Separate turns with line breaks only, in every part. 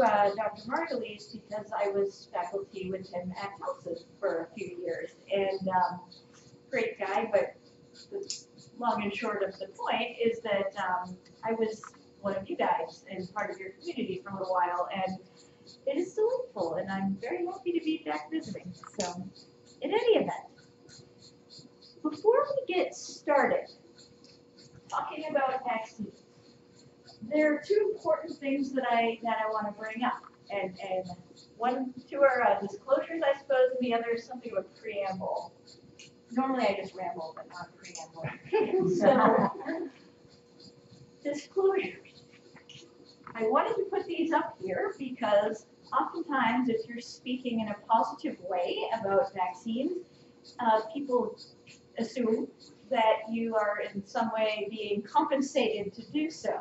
uh, Dr. Margulies because I was faculty with him at Towson for a few years. And um, great guy, but the long and short of the point is that um, I was one of you guys and part of your community for a little while. And it is delightful, and I'm very happy to be back visiting. So, in any event, before we get started talking about vaccines, there are two important things that I that I want to bring up, and and one two are uh, disclosures, I suppose, and the other is something of a preamble. Normally, I just ramble, but not preamble. so, disclosures. I wanted to put these up here because oftentimes, if you're speaking in a positive way about vaccines, uh, people assume that you are in some way being compensated to do so.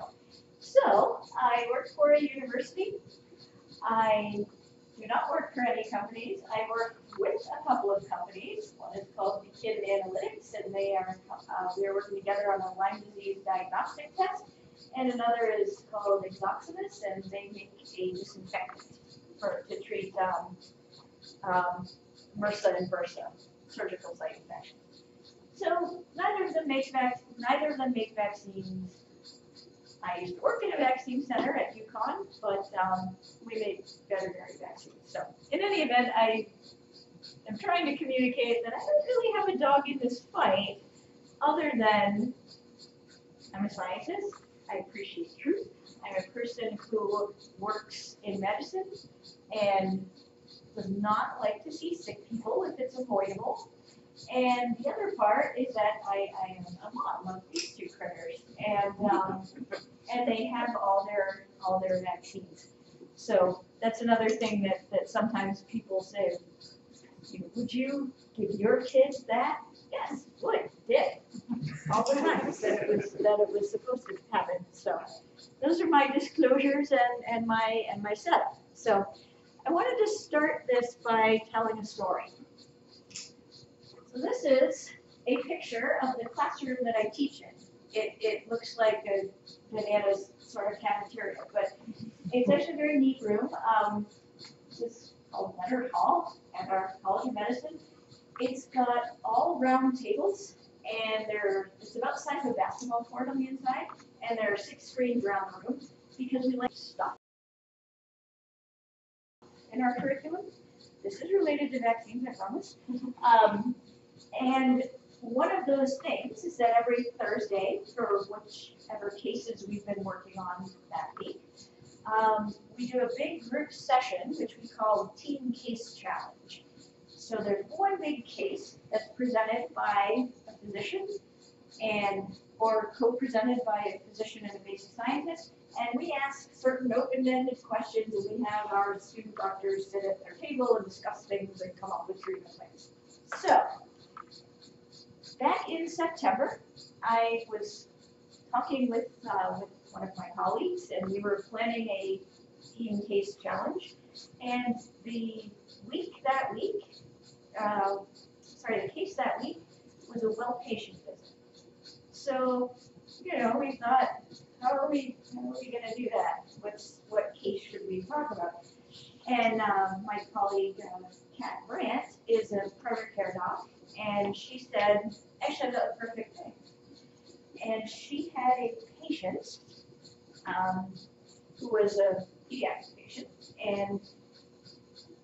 So, I work for a university. I do not work for any companies. I work with a couple of companies. One is called Kid Analytics, and they are uh, we are working together on a Lyme disease diagnostic test. And another is called Exoximus, and they make a disinfectant for to treat um, um, MRSA and VRSA, surgical site infections. So neither of them make neither of them make vaccines. I used to work in a vaccine center at UConn, but um, we make veterinary vaccines. So in any event, I am trying to communicate that I don't really have a dog in this fight, other than I'm a scientist. I appreciate truth. I'm a person who works in medicine and does not like to see sick people if it's avoidable. And the other part is that I, I am a mom of these two critters, and um, and they have all their all their vaccines. So that's another thing that, that sometimes people say, would you give your kids that? Yes, would, did, all the time, that it was, that it was supposed to happen, so. Those are my disclosures and, and my, and my setup. So I wanted to start this by telling a story. So this is a picture of the classroom that I teach in. It, it looks like a bananas sort of cafeteria, but it's actually a very neat room. Um, this is called Leonard Hall at our College of Medicine. It's got all round tables, and there it's about the size of a basketball court on the inside, and there are six screens around the room because we like stuff in our curriculum. This is related to vaccines, I promise. Um, and one of those things is that every Thursday, for whichever cases we've been working on that week, um, we do a big group session, which we call Team Case Challenge. So there's one big case that's presented by a physician and or co-presented by a physician and a basic scientist, and we ask certain open-ended questions, and we have our student doctors sit at their table and discuss things and come up with treatment plans. So, back in September, I was talking with, uh, with one of my colleagues, and we were planning a team case challenge. And the week that week, uh, sorry, the case that week was a well patient visit. So, you know, we thought, how are we, how are we going to do that? What's what case should we talk about? And uh, my colleague, uh, Kat Brandt, is a primary care doc, and she said, actually, the perfect thing. And she had a patient um, who was a pediatric patient, and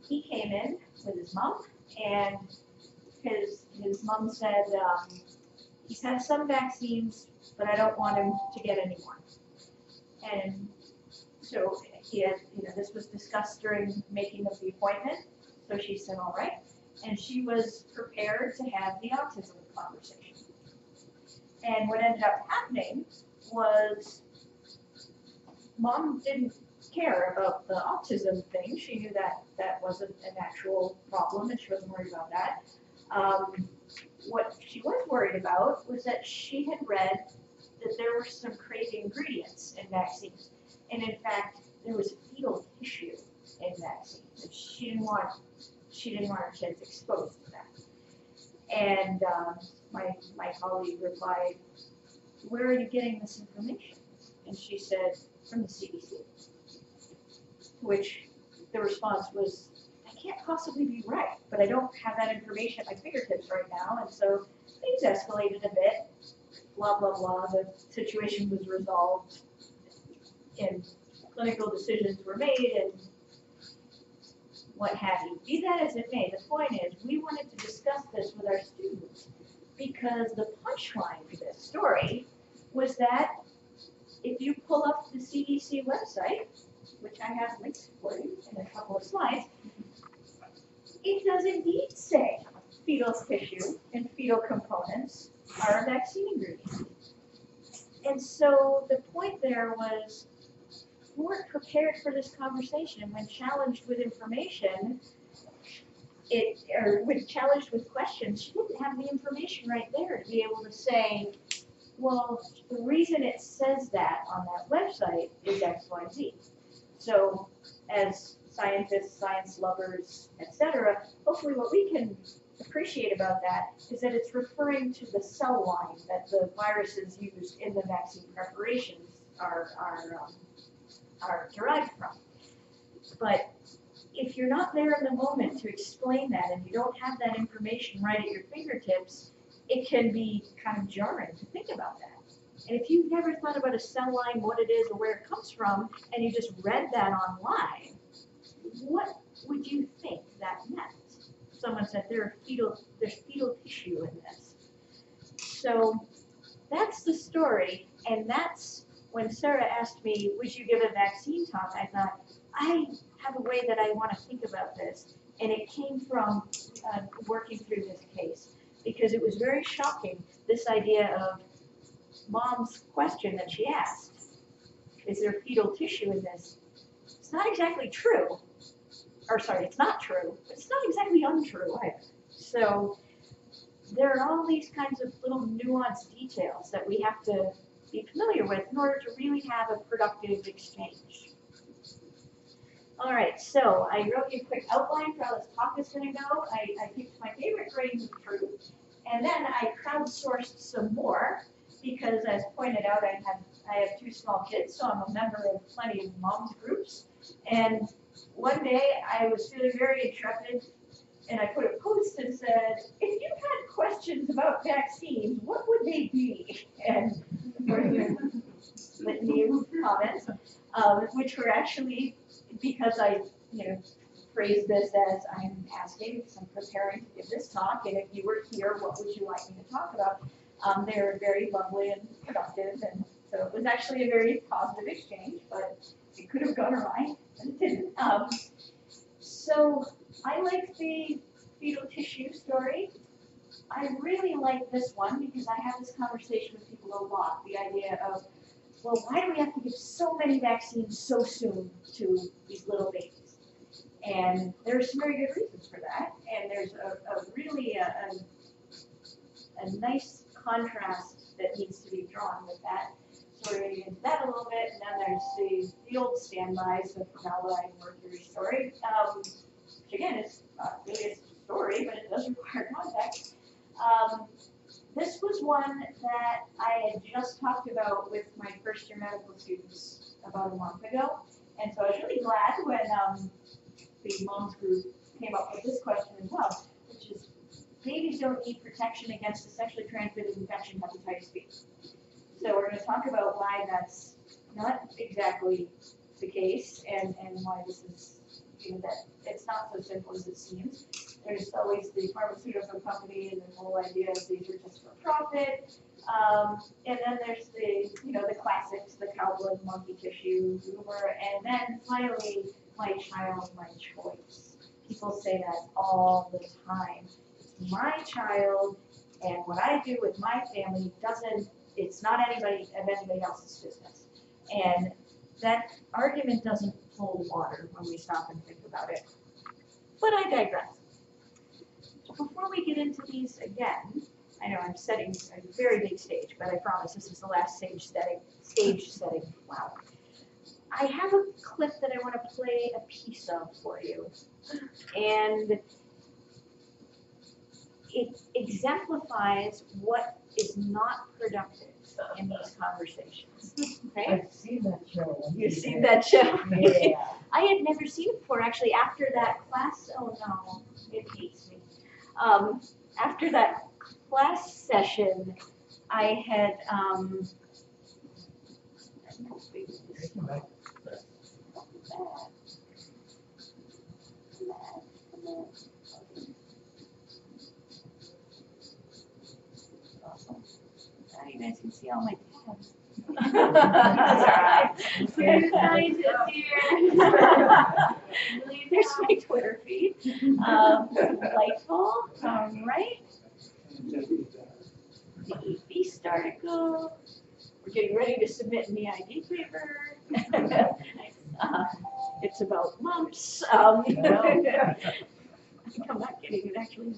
he came in with his mom, and his his mom said um, he's had some vaccines, but I don't want him to get any more. And so he had, you know, this was discussed during making of the appointment. So she said, all right, and she was prepared to have the autism conversation. And what ended up happening was mom didn't care about the autism thing. She knew that that wasn't an actual problem and she wasn't worried about that. Um, what she was worried about was that she had read that there were some crazy ingredients in vaccines. And in fact, there was fetal tissue in vaccines. She didn't want she didn't want her kids exposed to that. And um, my my colleague replied, Where are you getting this information? And she said, From the CDC. which the response was, I can't possibly be right, but I don't have that information at my fingertips right now, and so things escalated a bit. Blah, blah, blah, the situation was resolved and clinical decisions were made and what have you. Be that as it may, the point is, we wanted to discuss this with our students because the punchline to this story was that if you pull up the CDC website, which I have linked for you in a couple of slides, it does indeed say fetal tissue and fetal components are a vaccine ingredient. And so the point there was, weren't prepared for this conversation, and when challenged with information, it, or when challenged with questions, she didn't have the information right there to be able to say, well, the reason it says that on that website is X, Y, Z. So as scientists, science lovers, etc., hopefully what we can appreciate about that is that it's referring to the cell line that the viruses used in the vaccine preparations are, are, um, are derived from. But if you're not there in the moment to explain that and you don't have that information right at your fingertips, it can be kind of jarring to think about that. And if you've never thought about a cell line, what it is or where it comes from, and you just read that online, what would you think that meant? Someone said there fetal, there's fetal tissue in this. So that's the story, and that's when Sarah asked me, would you give a vaccine talk? I thought, I have a way that I want to think about this. And it came from uh, working through this case because it was very shocking, this idea of mom's question that she asked. Is there fetal tissue in this? It's not exactly true. Or sorry, it's not true, but it's not exactly untrue either. So there are all these kinds of little nuanced details that we have to be familiar with in order to really have a productive exchange. All right, so I wrote you a quick outline for how this talk is going to go. I, I picked my favorite grains of truth, and then I crowdsourced some more because, as pointed out, I have I have two small kids, so I'm a member of plenty of moms groups. And one day I was feeling very intrepid, and I put a post and said, "If you had questions about vaccines, what would they be?" And litany of comments, um, which were actually because I, you know, phrased this as I'm asking, I'm preparing to give this talk, and if you were here, what would you like me to talk about? Um, they were very lovely and productive, and so it was actually a very positive exchange, but it could have gone awry, but it didn't. Um, so I like the fetal tissue story. I really like this one because I have this conversation with people a lot. The idea of, well, why do we have to give so many vaccines so soon to these little babies? And there's some very good reasons for that. And there's a, a really a, a, a nice contrast that needs to be drawn with that. So we're going to get into that a little bit, and then there's the, the old standbys, the formaldehyde mercury story, um, which again is not really a story, but it does require context. Um, this was one that I had just talked about with my first year medical students about a month ago, and so I was really glad when um, the moms group came up with this question as well, which is babies don't need protection against a sexually transmitted infection, hepatitis B. So we're going to talk about why that's not exactly the case and, and why this is, you know, that it's not so simple as it seems. There's always the pharmaceutical company and the whole idea of these are just for profit. Um, and then there's the, you know, the classics, the cow blood, monkey tissue, rumor, and then finally, my child, my choice. People say that all the time. It's my child, and what I do with my family doesn't, it's not anybody of anybody else's business. And that argument doesn't hold water when we stop and think about it. But I digress. Before we get into these again, I know I'm setting a very big stage, but I promise this is the last stage setting. Stage setting. Wow. I have a clip that I want to play a piece of for you, and it exemplifies what is not productive in these conversations, okay?
I've seen that show.
You've seen that show?
Yeah.
I had never seen it before, actually, after that class, oh no, it hates me. Um, after that class session, I had, um. You guys can see all my tabs. There's scientists here. There's my Twitter feed. Um, delightful, all right. The Beast article. We're getting ready to submit an EID paper. Uh, It's about mumps. Um, I think I'm not kidding, it actually.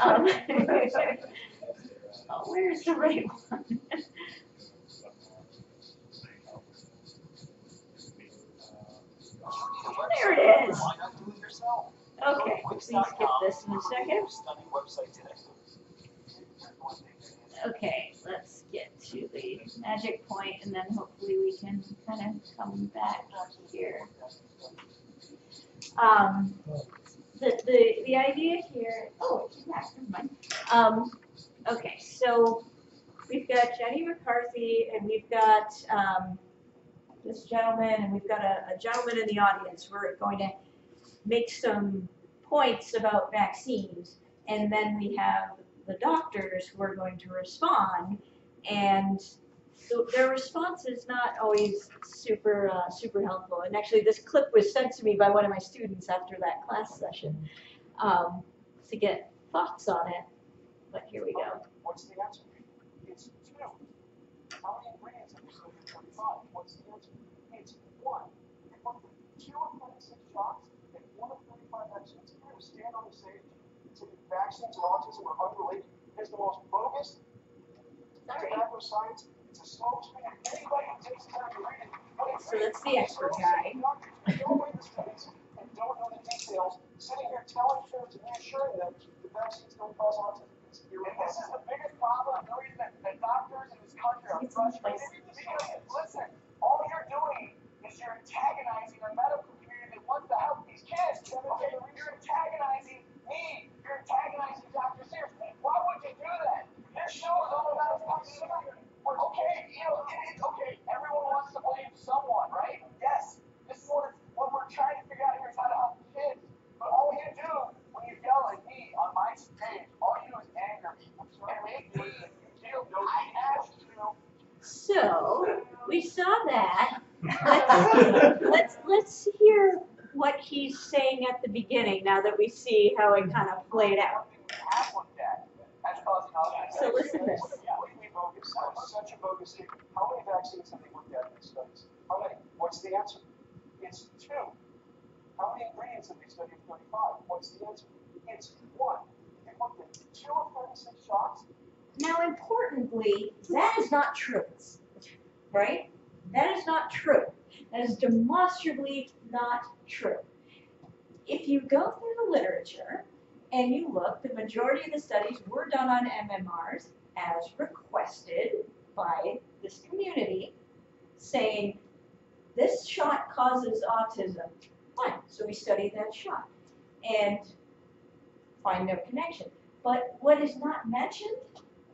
Um, oh, Where's the right one? There it is.
Why not do it yourself?
Okay, please skip this in a second.
Study website.
Okay, let's get to the magic point and then hopefully we can kind of come back here. Um, the, the, the idea here, oh, it's back, never mind. Um, okay, so we've got Jenny McCarthy and we've got, um, this gentleman and we've got a, a gentleman in the audience. We're going to make some points about vaccines. And then we have the doctors who are going to respond. And so their response is not always super, uh, super helpful. And actually, this clip was sent to me by one of my students after that class session um, to get thoughts on it. But here we go.
What's the answer? It's two. How many ingredients have you studied in thirty-five? What's the answer? It's one. It went through two of thirty-six shots and one of thirty-five vaccines. If you were to stand on the stage and say that vaccines and autism are unrelated, it's the most bogus tobacco science. It's a smokescreen. Anybody who takes the time to read it. what it
So that's the expert guy.
Don't read the studies and don't know the details, sitting here telling parents and reassuring them that vaccines don't cause autism.
And this is the biggest problem, the reason that, that doctors in this country are frustrated. Because, listen, all you're doing is you're antagonizing our medical community that wants to help these kids. Okay, you're antagonizing me, you're antagonizing Dr. Sears. Why would you do that? Your show is all about toxicity. Okay, you know, it, it's okay. Everyone wants to blame someone, right? Yes. This is what, what we're trying to figure out here is how to help kids. But all you do when you yell at me on my stage, all you do is anger me and make me feel. I asked you.
So we saw that. Let's, let's, let's hear what he's saying at the beginning now that we see how it kind of played out.
Have looked at as causing autism.
So listen to this.
Completely bogus. That's such a bogus statement. How many vaccines have they looked at in these studies? How many? What's the answer? It's two. How many ingredients have they studied in 35? What's the answer? It's one. They looked at two of 36 shots.
Now, importantly, that is not true, right? That is not true. That is demonstrably not true. If you go through the literature and you look, the majority of the studies were done on MMRs as requested by this community, saying this shot causes autism. Fine, so we studied that shot and find no connection. But what is not mentioned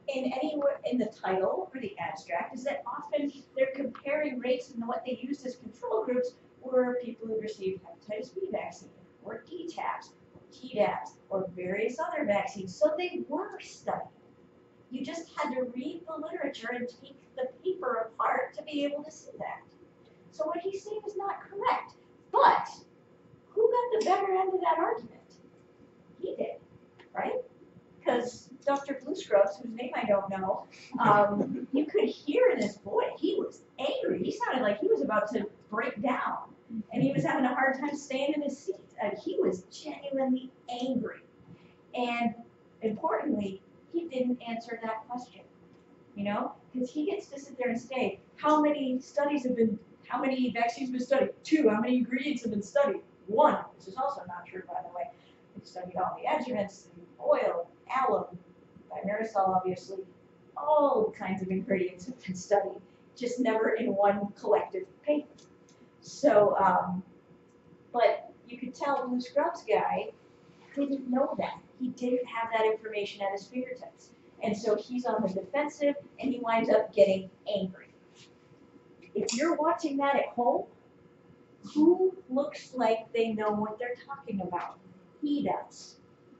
in anywhere in the title or the abstract is that often they're comparing rates and what they used as control groups were people who received hepatitis B vaccine or DTaps or or various other vaccines. So they were studied. You just had to read the literature and take the paper apart to be able to see that. So what he's saying is not correct. But who got the better end of that argument? He did, right? Because Dr. Bluescrubs, whose name I don't know, um, you could hear in his voice, he was angry. He sounded like he was about to break down. And he was having a hard time staying in his seat. Uh, he was genuinely angry. And importantly, he didn't answer that question. You know, because he gets to sit there and say, how many studies have been, how many vaccines have been studied? Two. How many ingredients have been studied? One. This is also not true, by the way. We've studied all the adjuvants, the oil, alum, thimerosal, obviously, all kinds of ingredients have been studied, just never in one collective paper. So, um, but you could tell Blue Scrubs guy didn't know that. He didn't have that information at his fingertips. And so he's on the defensive and he winds up getting angry. If you're watching that at home, who looks like they know what they're talking about? He does.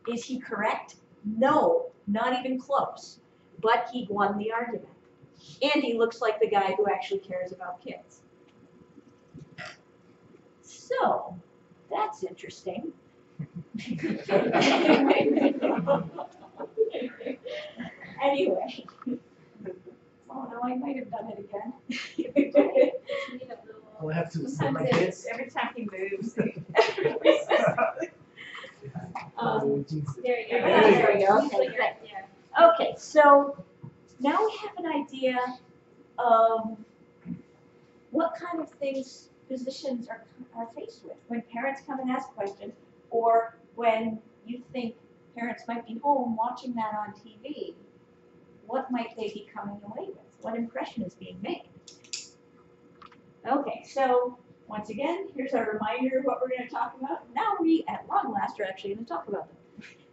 Is he correct? No, not even close. But he won the argument. And he looks like the guy who actually cares about kids. So, that's interesting. anyway. Oh no, I might have done it again.
I'll have to with my kids.
every time he moves. Um.
There you go.
There we go. Okay, good. Okay, so now we have an idea of what kind of things physicians are, are faced with when parents come and ask questions, or when you think parents might be home watching that on TV. What might they be coming away with? What impression is being made? Okay, so once again, here's our reminder of what we're going to talk about. Now we, at long last, are actually going to talk about them.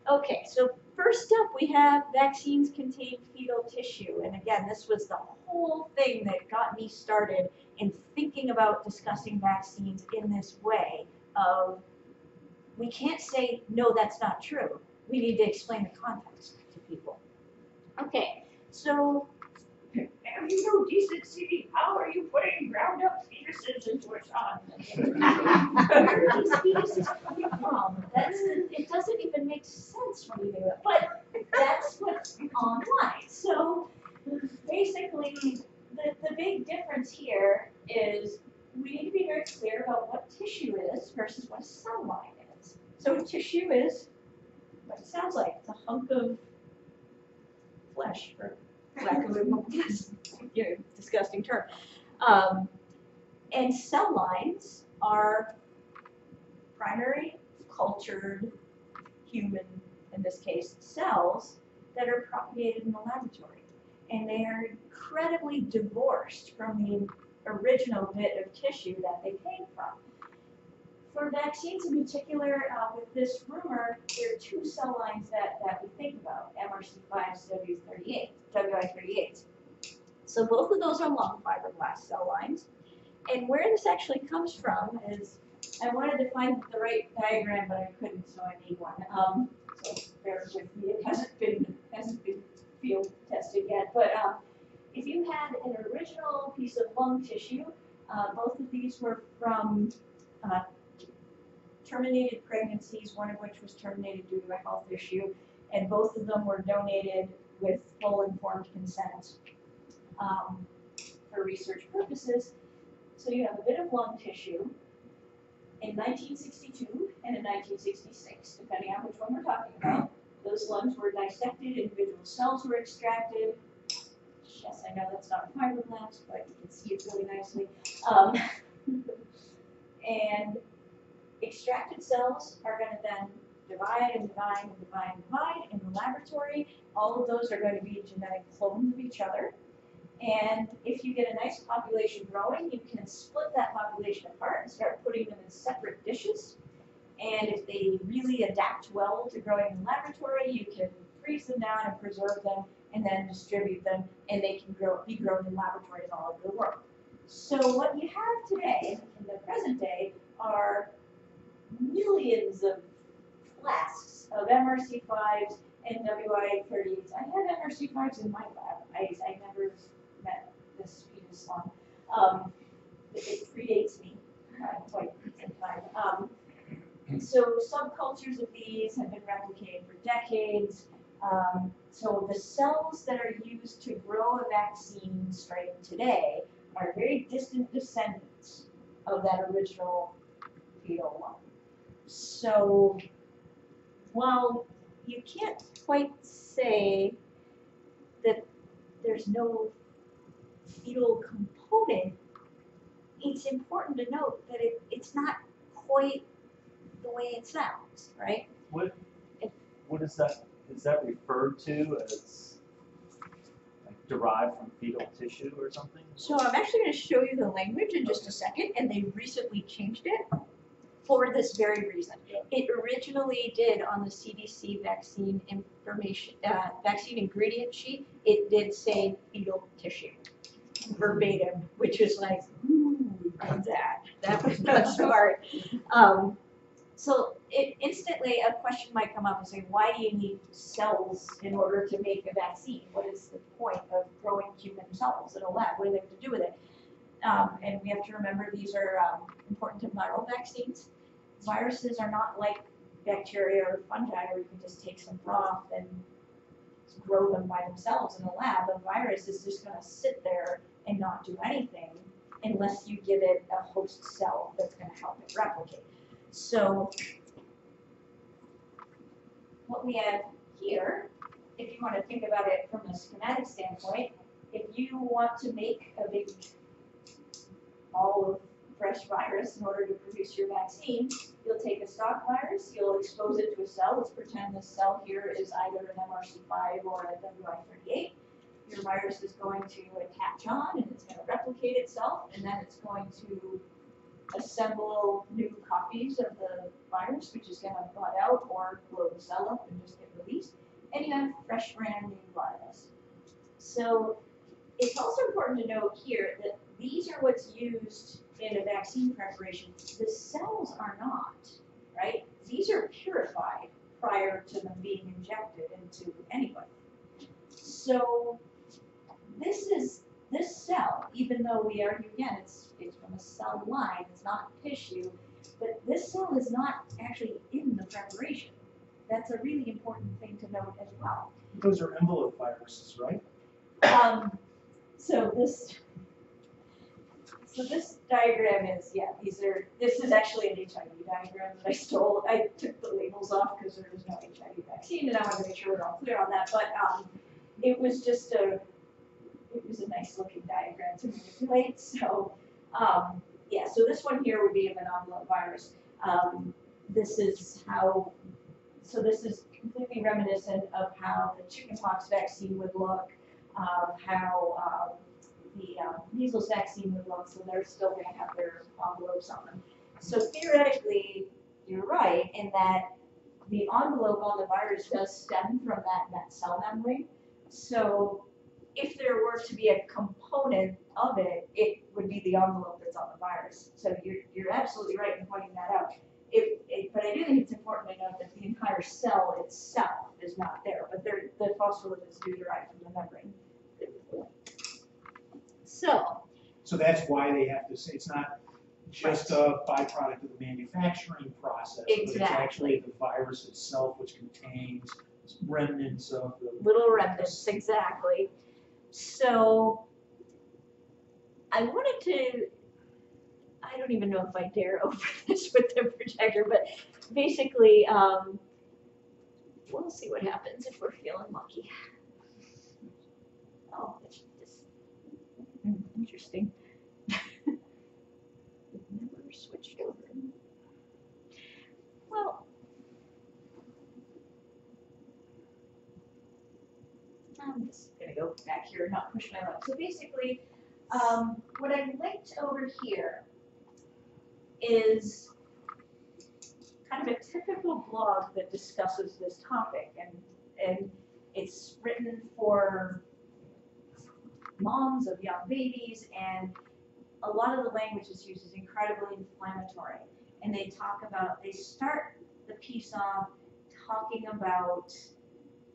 Okay, so first up, we have vaccines contain fetal tissue. And again, this was the whole thing that got me started in thinking about discussing vaccines in this way of we can't say, no, that's not true. We need to explain the context to people. Okay, so have you no decency? How are you putting ground up fetuses into a from? That's, it doesn't even make sense when you do it, but that's what's online. So basically, the, the big difference here is we need to be very clear about what tissue is versus what a cell line is. So tissue is what it sounds like, it's a hunk of flesh, for lack of a more you know, disgusting term. Um, and cell lines are primary cultured human, in this case, cells that are propagated in the laboratory. And they are incredibly divorced from the original bit of tissue that they came from. For vaccines in particular, uh, with this rumor, there are two cell lines that, that we think about, MRC5s, W38, WI38. So both of those are lung fibroblast cell lines. And where this actually comes from is, I wanted to find the right diagram, but I couldn't, so I made one. Um, so bear with me, it hasn't been, hasn't been field tested yet, but, um, if you had an original piece of lung tissue, uh, both of these were from, uh, terminated pregnancies, one of which was terminated due to a health issue, and both of them were donated with full informed consent um, for research purposes. So you have a bit of lung tissue in 1962 and in 1966, depending on which one we're talking about. Those lungs were dissected, individual cells were extracted. Yes, I know that's not a fibroblast, but you can see it really nicely. Um, and extracted cells are going to then divide and divide and divide and divide in the laboratory. All of those are going to be genetic clones of each other. And if you get a nice population growing, you can split that population apart and start putting them in separate dishes. And if they really adapt well to growing in the laboratory, you can freeze them down and preserve them and then distribute them and they can grow, be grown in laboratories all over the world. So what you have today, in the present day, are millions of flasks of MRC5s and WI38s. I had MRC5s in my lab. I, I never met this fetus. Um, it, it predates me uh, quite some time. Um, so subcultures of these have been replicated for decades. Um, so the cells that are used to grow a vaccine strain today are very distant descendants of that original fetal one. So while you can't quite say that there's no fetal component, it's important to note that it, it's not quite the way it sounds, right?
What, what is that, is that referred to as like
derived from fetal tissue or something?
So I'm actually gonna show you the language in just a second, and they recently changed it for this very reason.
Yeah.
It originally did on the CDC vaccine information, uh, vaccine ingredient sheet, it did say fetal tissue verbatim, which is like, ooh, that, that was not smart. Um, so it instantly, a question might come up and say, why do you need cells in order to make a vaccine? What is the point of growing human cells in a lab? What do they have to do with it? Um, and we have to remember these are um, important to viral vaccines. Viruses are not like bacteria or fungi where you can just take some broth and grow them by themselves in a lab. A virus is just going to sit there and not do anything unless you give it a host cell that's going to help it replicate. So what we have here, if you want to think about it from a schematic standpoint, if you want to make a big ball of fresh virus in order to produce your vaccine, you'll take a stock virus, you'll expose it to a cell. Let's pretend this cell here is either an MRC5 or a WI38. Your virus is going to attach on and it's going to replicate itself, and then it's going to assemble new copies of the virus, which is going to bud out or blow the cell up and just get released, and you have fresh brand new virus. So it's also important to note here that these are what's used in a vaccine preparation. The cells are not, right? These are purified prior to them being injected into anybody. So this is this cell, even though we argue again it's it's from a cell line, it's not tissue, but this cell is not actually in the preparation. That's a really important thing to note as well.
Those are envelope viruses, right?
Um, so this, so this diagram is, yeah, these are, this is actually an HIV diagram that I stole. I took the labels off because there was no HIV vaccine and I wanted to make sure we're all clear on that, but, um, it was just a, it was a nice looking diagram to manipulate, so, um, yeah, so this one here would be of an envelope virus. Um, this is how, so this is completely reminiscent of how the chickenpox vaccine would look, how um, the um, measles vaccine would look, so they're still going to have their envelopes on them. So theoretically, you're right in that the envelope on the virus does stem from that, that cell membrane. So if there were to be a component of it, it would be the envelope that's on the virus. So you're, you're absolutely right in pointing that out. But I do think it's important to note that the entire cell itself is not there, but the phospholipids do derive from the membrane. So,
So that's why they have to say, it's not just a byproduct of the manufacturing process. But it's actually the virus itself which contains remnants of the.
little remnants, exactly. So, I wanted to, I don't even know if I dare open this with the projector, but basically, um, we'll see what happens if we're feeling lucky. Oh, it's interesting. Never switched over. Well, I'm just gonna go back here and not push my luck. So basically, um, what I linked over here is kind of a typical blog that discusses this topic and, and it's written for moms of young babies and a lot of the language that's used is incredibly inflammatory. And they talk about, they start the piece off talking about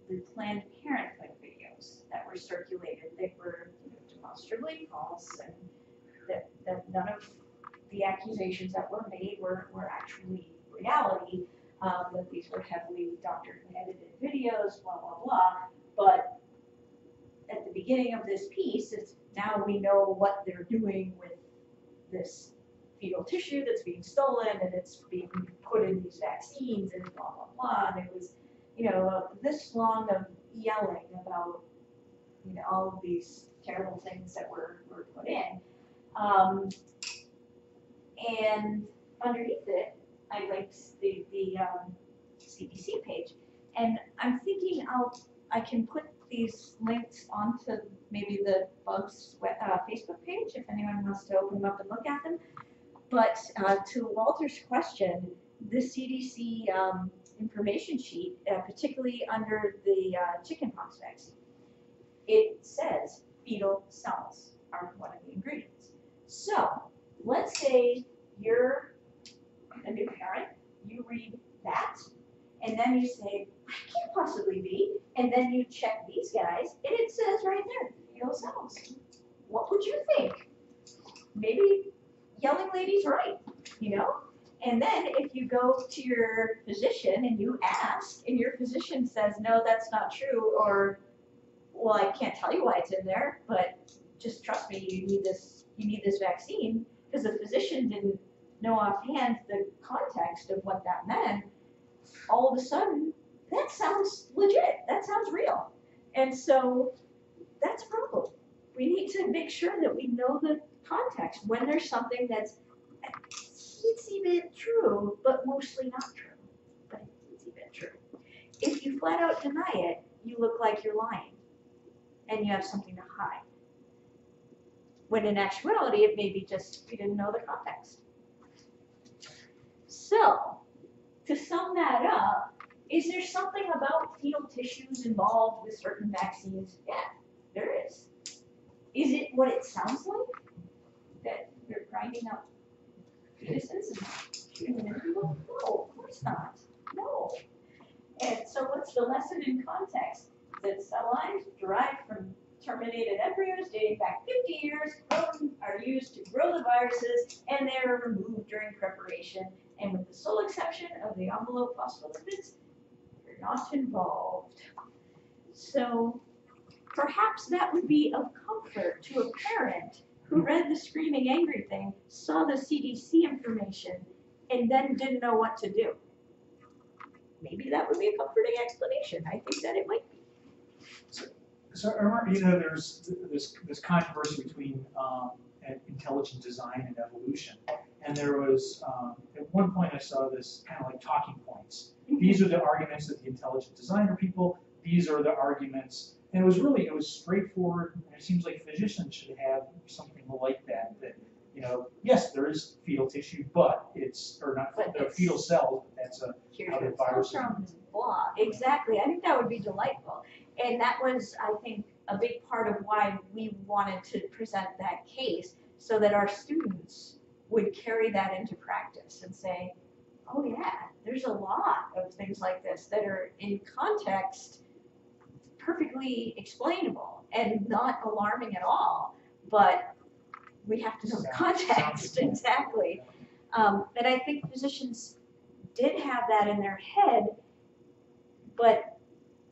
the Planned Parenthood videos that were circulated that were demonstrably false and that, that none of the accusations that were made were, were actually reality, um, that these were heavily doctored and edited videos, blah, blah, blah. But at the beginning of this piece, it's now we know what they're doing with this fetal tissue that's being stolen and it's being put in these vaccines and blah, blah, blah. And it was, you know, this long of yelling about, you know, all of these terrible things that were, were put in. Um, and underneath it, I linked the, the, um, CDC page. And I'm thinking I'll, I can put these links onto maybe the BUGSS uh, Facebook page, if anyone wants to open them up and look at them. But uh, to Walter's question, the CDC um, information sheet, uh, particularly under the uh, chickenpox vaccine, it says fetal cells are one of the ingredients. So let's say you're a new parent, you read that, and then you say, can't possibly be, and then you check these guys, and it says right there, fetal cells. What would you think? Maybe yelling lady's right, you know? And then if you go to your physician and you ask, and your physician says, no, that's not true, or, well, I can't tell you why it's in there, but just trust me, you need this, you need this vaccine, because the physician didn't know offhand the context of what that meant, all of a sudden, that sounds legit, that sounds real. And so that's a problem. We need to make sure that we know the context when there's something that's a teensy bit true, but mostly not true, but a teensy bit true. If you flat out deny it, you look like you're lying and you have something to hide. When in actuality, it may be just you didn't know the context. So, to sum that up, is there something about fetal tissues involved with certain vaccines? Yeah, there is. Is it what it sounds like? That you're grinding up fetuses and shooting them people? No, of course not. No. And so what's the lesson in context? That cell lines derived from terminated embryos dating back 50 years are used to grow the viruses and they are removed during preparation. And with the sole exception of the envelope phospholipids, not involved. So perhaps that would be of comfort to a parent who read the screaming angry thing, saw the CDC information, and then didn't know what to do. Maybe that would be a comforting explanation. I think that it might be.
So I remember, you know, there's this, this controversy between, um, intelligent design and evolution. And there was, um, at one point I saw this kind of like talking points. These are the arguments that the intelligent designer people, these are the arguments. And it was really, it was straightforward, and it seems like physicians should have something like that, that, you know, yes, there is fetal tissue, but it's, or not,
But
there
it's-
fetal cells, but that's a,
Here's
How
where
the
it comes
virus-
from, blah, exactly, I think that would be delightful. And that was, I think, a big part of why we wanted to present that case, so that our students would carry that into practice and say, oh yeah, there's a lot of things like this that are in context perfectly explainable and not alarming at all, but we have to know the context, exactly. Um, and I think physicians did have that in their head, but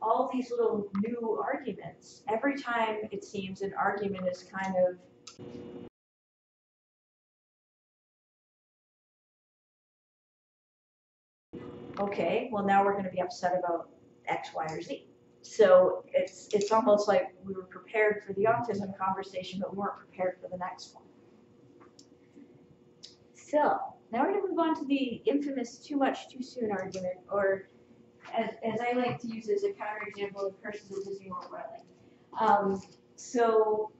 all these little new arguments, every time it seems an argument is kind of okay, well now we're gonna be upset about X, Y, or Z. So it's, it's almost like we were prepared for the autism conversation, but we weren't prepared for the next one. So, now we're gonna move on to the infamous too much too soon argument, or as, as I like to use as a counterexample of curses of Disney World Rally. Um, so,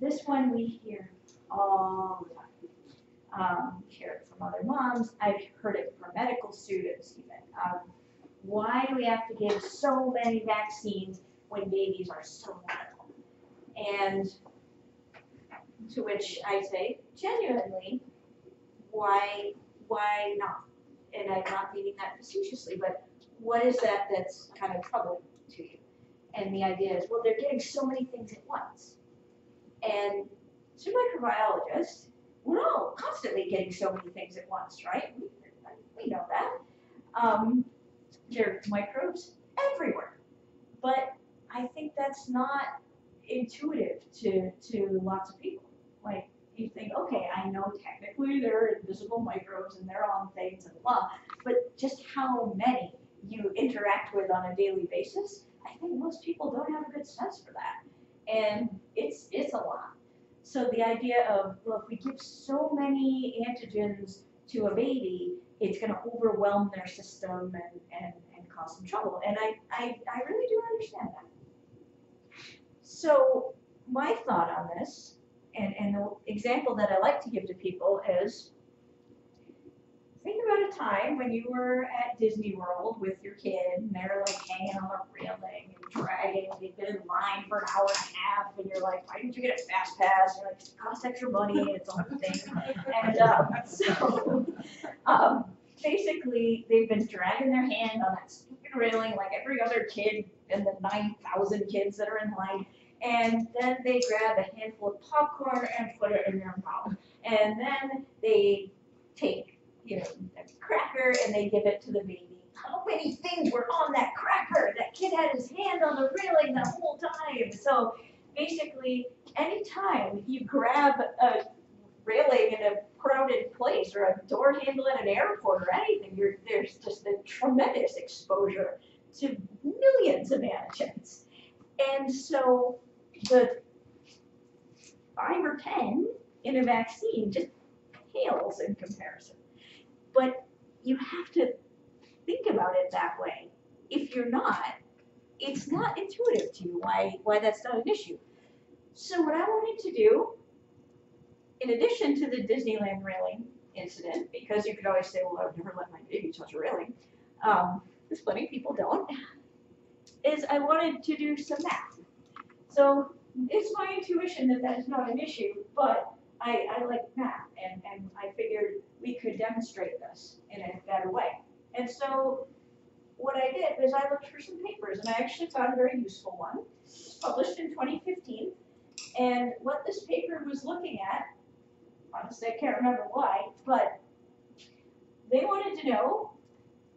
this one we hear all the time. Um, hear it from other moms, I've heard it from medical students even. Um, why do we have to give so many vaccines when babies are so little? And to which I say, genuinely, why, why not? And I'm not meaning that facetiously, but what is that that's kind of troubling to you? And the idea is, well, they're getting so many things at once. And to microbiologists, we're all constantly getting so many things at once, right? We, we know that. Um, there are microbes everywhere. But I think that's not intuitive to, to lots of people. Like, you think, okay, I know technically there are invisible microbes and they're on things and blah, but just how many you interact with on a daily basis, I think most people don't have a good sense for that. And it's, it's a lot. So the idea of, well, if we give so many antigens to a baby, it's gonna overwhelm their system and, and, and cause some trouble. And I, I, I really do understand that. So my thought on this, and, and the example that I like to give to people is, think about a time when you were at Disney World with your kid and they're like hanging on the railing and dragging, and they've been in line for an hour and a half, and you're like, why didn't you get a fast pass? You're like, it costs extra money, and it's a the thing. And, um, so, um, basically, they've been dragging their hand on that stupid railing like every other kid and the nine thousand kids that are in line. And then they grab a handful of popcorn and put it in their mouth. And then they take, you know, a cracker and they give it to the baby. How many things were on that cracker? That kid had his hand on the railing the whole time. So basically, anytime you grab a railing in a crowded place or a door handle at an airport or anything, you're, there's just a tremendous exposure to millions of antigens. And so the five or ten in a vaccine just pales in comparison. But you have to think about it that way. If you're not, it's not intuitive to you why, why that's not an issue. So what I wanted to do in addition to the Disneyland railing incident, because you could always say, well, I've never let my baby touch a railing, um, because plenty of people don't, is I wanted to do some math. So it's my intuition that that is not an issue, but I, I like math, and, and I figured we could demonstrate this in a better way. And so what I did is I looked for some papers, and I actually found a very useful one. It was published in 2015, and what this paper was looking at honestly, I can't remember why, but they wanted to know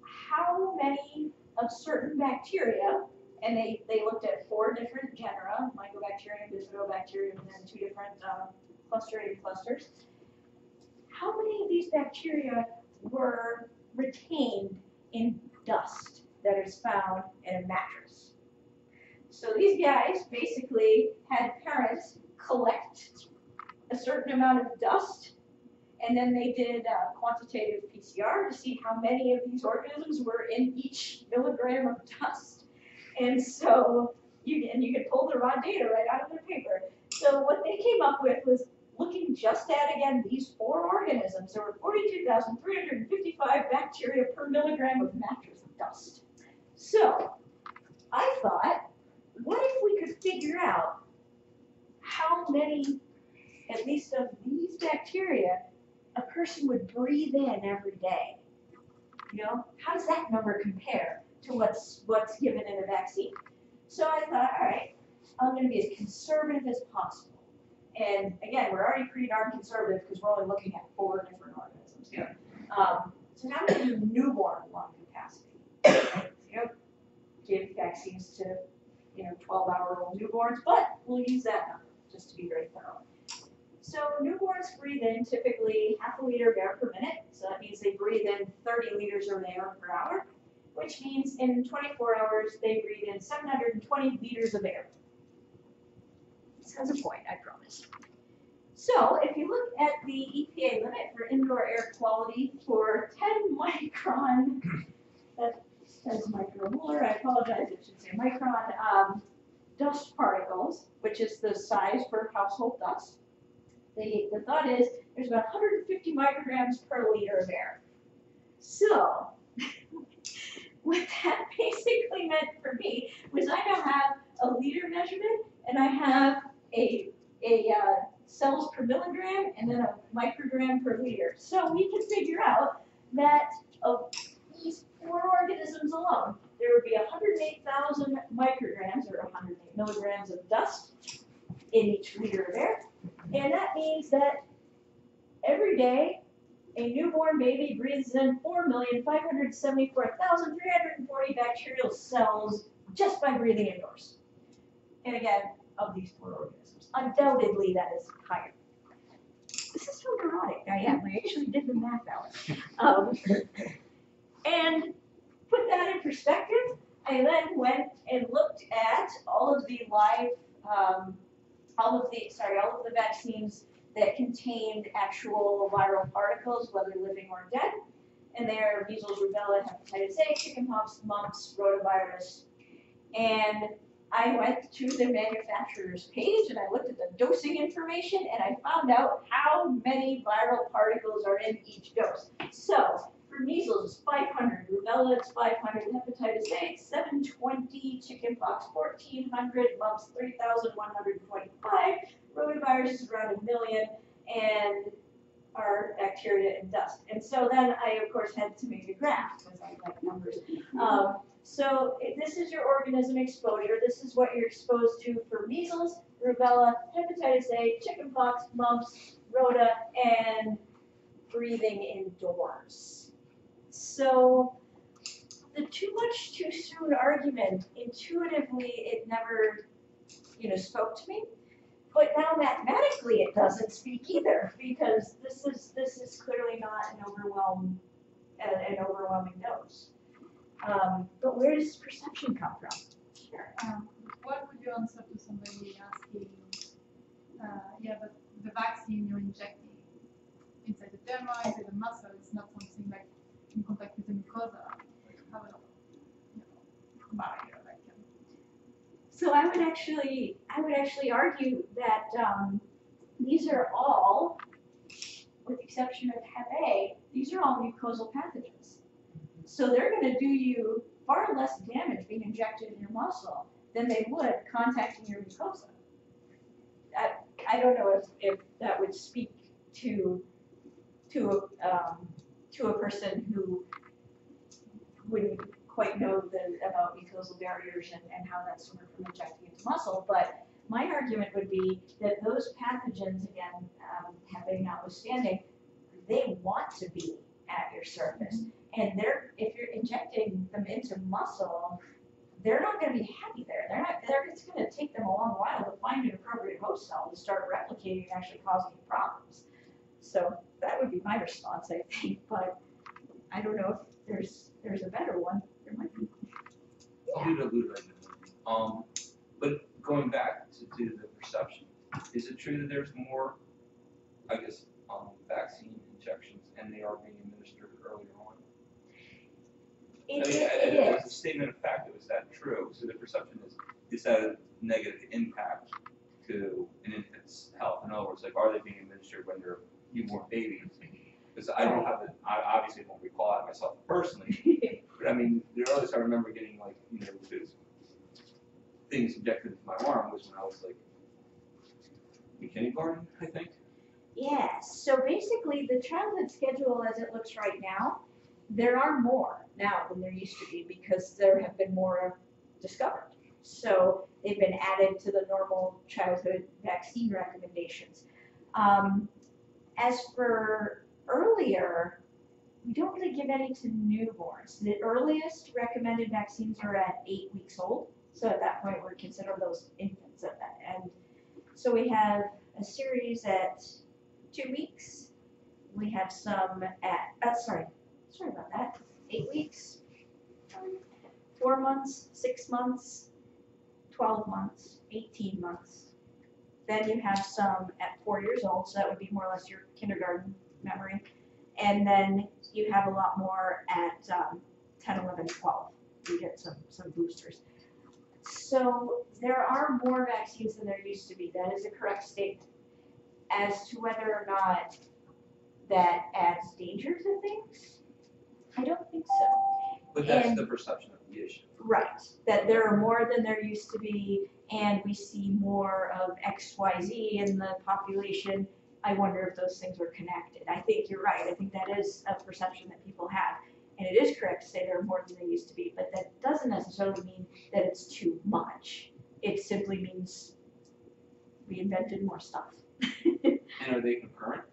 how many of certain bacteria, and they, they looked at four different genera, Mycobacterium, Bifidobacterium, and then two different um, clustering clusters. How many of these bacteria were retained in dust that is found in a mattress? So these guys basically had parents collect a certain amount of dust, and then they did quantitative PCR to see how many of these organisms were in each milligram of dust. And so you and you can pull the raw data right out of their paper. So what they came up with was looking just at again these four organisms. There were 42,355 bacteria per milligram of mattress dust. So I thought, what if we could figure out how many at least of these bacteria, a person would breathe in every day. You know, how does that number compare to what's what's given in a vaccine? So I thought, all right, I'm going to be as conservative as possible. And again, we're already pretty darn conservative because we're only looking at four different organisms here. Um, so now going to do newborn lung capacity. You know, give vaccines to you know 12-hour-old newborns, but we'll use that number just to be very thorough. So newborns breathe in typically half a liter of air per minute. So that means they breathe in 30 liters of air per hour, which means in 24 hours they breathe in 720 liters of air. Has a point, I promise. So if you look at the EPA limit for indoor air quality for 10 micron, that says micromolar, I apologize, it should say micron, um, dust particles, which is the size for household dust, the, the thought is there's about 150 micrograms per liter of air. So, what that basically meant for me was I now have a liter measurement and I have a, a uh, cells per milligram and then a microgram per liter. So we can figure out that of these four organisms alone, there would be 108,000 micrograms or 108 milligrams of dust in each liter of air. And that means that every day, a newborn baby breathes in 4,574,340 bacterial cells just by breathing indoors. And again, of these four organisms. Undoubtedly, that is higher. This is how neurotic I am. I actually did the math out. Um, and put that in perspective, I then went and looked at all of the live um, all of the, sorry, all of the vaccines that contained actual viral particles, whether living or dead. And they are measles, rubella, hepatitis A, chickenpox, mumps, rotavirus. And I went to the manufacturer's page and I looked at the dosing information and I found out how many viral particles are in each dose. So, for measles, it's five hundred, rubella, it's five hundred, hepatitis A, it's seven twenty, chickenpox, fourteen hundred, mumps, three thousand one hundred twenty-five, rotavirus is around a million, and our bacteria and dust. And so then I, of course, had to make a graph, because I like numbers. Um, so this is your organism exposure, this is what you're exposed to for measles, rubella, hepatitis A, chickenpox, mumps, rota, and breathing indoors. So the too much too soon argument, intuitively, it never, you know, spoke to me. But now mathematically, it doesn't speak either, because this is, this is clearly not an overwhelm, an, an overwhelming dose. Um, but where does perception come from? Sure.
Um, what would you answer to somebody asking, uh, yeah, but the vaccine you're injecting inside the derma, inside the muscle, it's not something like in contact with the mucosa, like have a you know, barrier, um,
So I would actually, I would actually argue that, um, these are all, with the exception of Hep A, these are all mucosal pathogens. So they're gonna do you far less damage being injected in your muscle than they would contacting your mucosa. I, I don't know if, if that would speak to, to, a, um, to a person who wouldn't quite know the, about mucosal barriers and, and how that's of from injecting into muscle, but my argument would be that those pathogens, again, um, having notwithstanding, they want to be at your surface. And they're, if you're injecting them into muscle, they're not gonna be happy there. They're not, they're, it's gonna take them a long while to find an appropriate host cell to start replicating and actually causing problems. So that would be my response, I think, but I don't know if there's, there's a better one. There might be.
I'll it a. Um, but going back to, to the perception, is it true that there's more, I guess, um, vaccine injections and they are being?
It,
I mean,
it-
I- I-
it
It was a
is.
statement of fact, is that true? So the perception is, is that a negative impact to an infant's health? In other words, like, are they being administered when they're newborn babies? Because I don't have the, I obviously won't recall it myself personally, but I mean, the earliest I remember getting like, you know, those things injected into my arm was when I was like in kindergarten, I think.
Yes, so basically, the childhood schedule as it looks right now, there are more now than there used to be because there have been more discovered. So they've been added to the normal childhood vaccine recommendations. Um, as for earlier, we don't really give any to newborns. The earliest recommended vaccines are at eight weeks old. So at that point, we consider those infants at that. And so we have a series at two weeks. We have some at, uh, sorry, sorry about that, eight weeks, four months, six months, twelve months, eighteen months. Then you have some at four years old, so that would be more or less your kindergarten memory. And then you have a lot more at, um, 10, 11, 12. You get some, some boosters. So there are more vaccines than there used to be. That is a correct statement as to whether or not that adds danger to things, I don't think so.
But that's
And-
the perception of the issue.
Right, that there are more than there used to be, and we see more of X, Y, Z in the population. I wonder if those things are connected. I think you're right. I think that is a perception that people have. And it is correct to say there are more than there used to be, but that doesn't necessarily mean that it's too much. It simply means we invented more stuff.
And are they concurrent?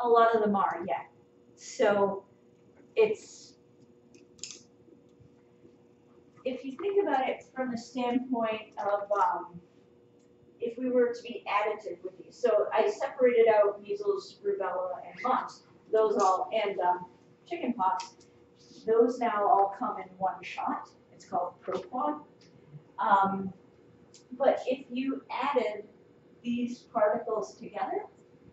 A lot of them are, yeah. So it's, if you think about it from the standpoint of, um, if we were to be additive with these, so I separated out measles, rubella, and mumps, those all, and, um, chickenpox. Those now all come in one shot, it's called ProQuad. Um, but if you added these particles together,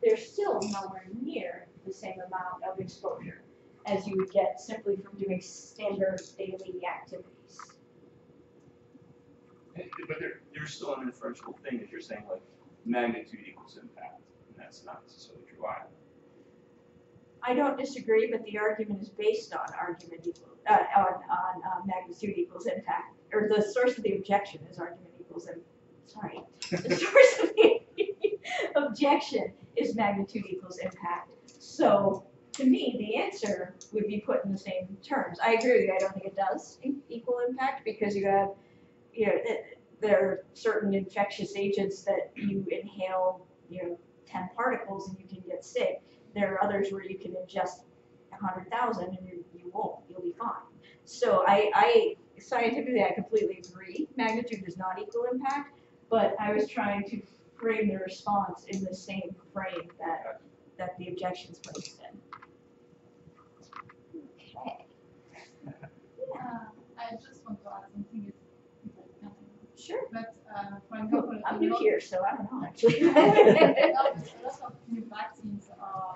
they're still nowhere near the same amount of exposure as you would get simply from doing standard daily activities.
But there, there's still an inferential thing that you're saying like magnitude equals impact, and that's not necessarily true either.
I don't disagree, but the argument is based on argument equal, uh, on, on, uh, magnitude equals impact, or the source of the objection is argument equals, im- sorry. The source of the objection is magnitude equals impact. So, to me, the answer would be put in the same terms. I agree with you, I don't think it does equal impact, because you have, you know, it- there are certain infectious agents that you inhale, you know, ten particles and you can get sick there are others where you can ingest hundred thousand and you, you won't, you'll be fine. So I, I, scientifically, I completely agree, magnitude does not equal impact, but I was trying to frame the response in the same frame that, that the objection's placed in. Okay.
Uh, I just want to add something, if if I can.
Sure.
But, uh, for example.
I'm new here, so I don't know actually.
A lot a lot of new vaccines are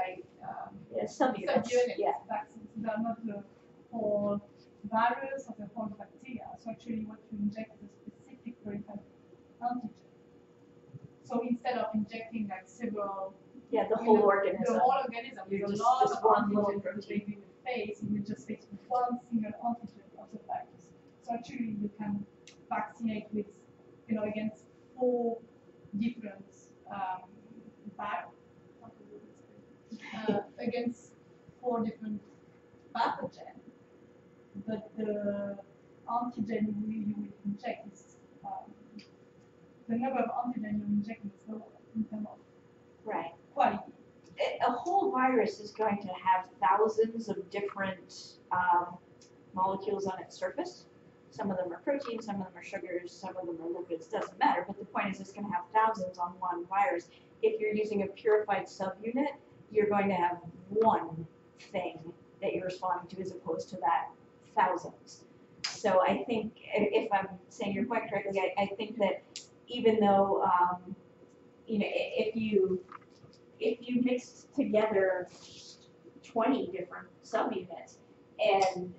like, um,
Yeah, subunits,
subunit
yeah.
vaccines, they are not the whole virus or the whole bacteria. So actually what you inject is a specific verified antigen. So instead of injecting like several
Yeah, the whole
know,
organism.
The whole organism, there's a
just-
lot of antigens
protein.
they will face, and you just face one single antigen of the virus. So actually you can vaccinate with, you know, against four different, um, uh, against four different pathogens. But the antigen you, will inject is, um, the number of antigen you inject is lower in terms of
Right.
quality.
a a whole virus is going to have thousands of different um, molecules on its surface. Some of them are proteins, some of them are sugars, some of them are lipids, doesn't matter, but the point is it's gonna have thousands on one virus. If you're using a purified subunit, you're going to have one thing that you're responding to as opposed to that thousands. So I think, if I'm saying your point correctly, I, I think that even though, um, you know, if you, if you mixed together twenty different subunits and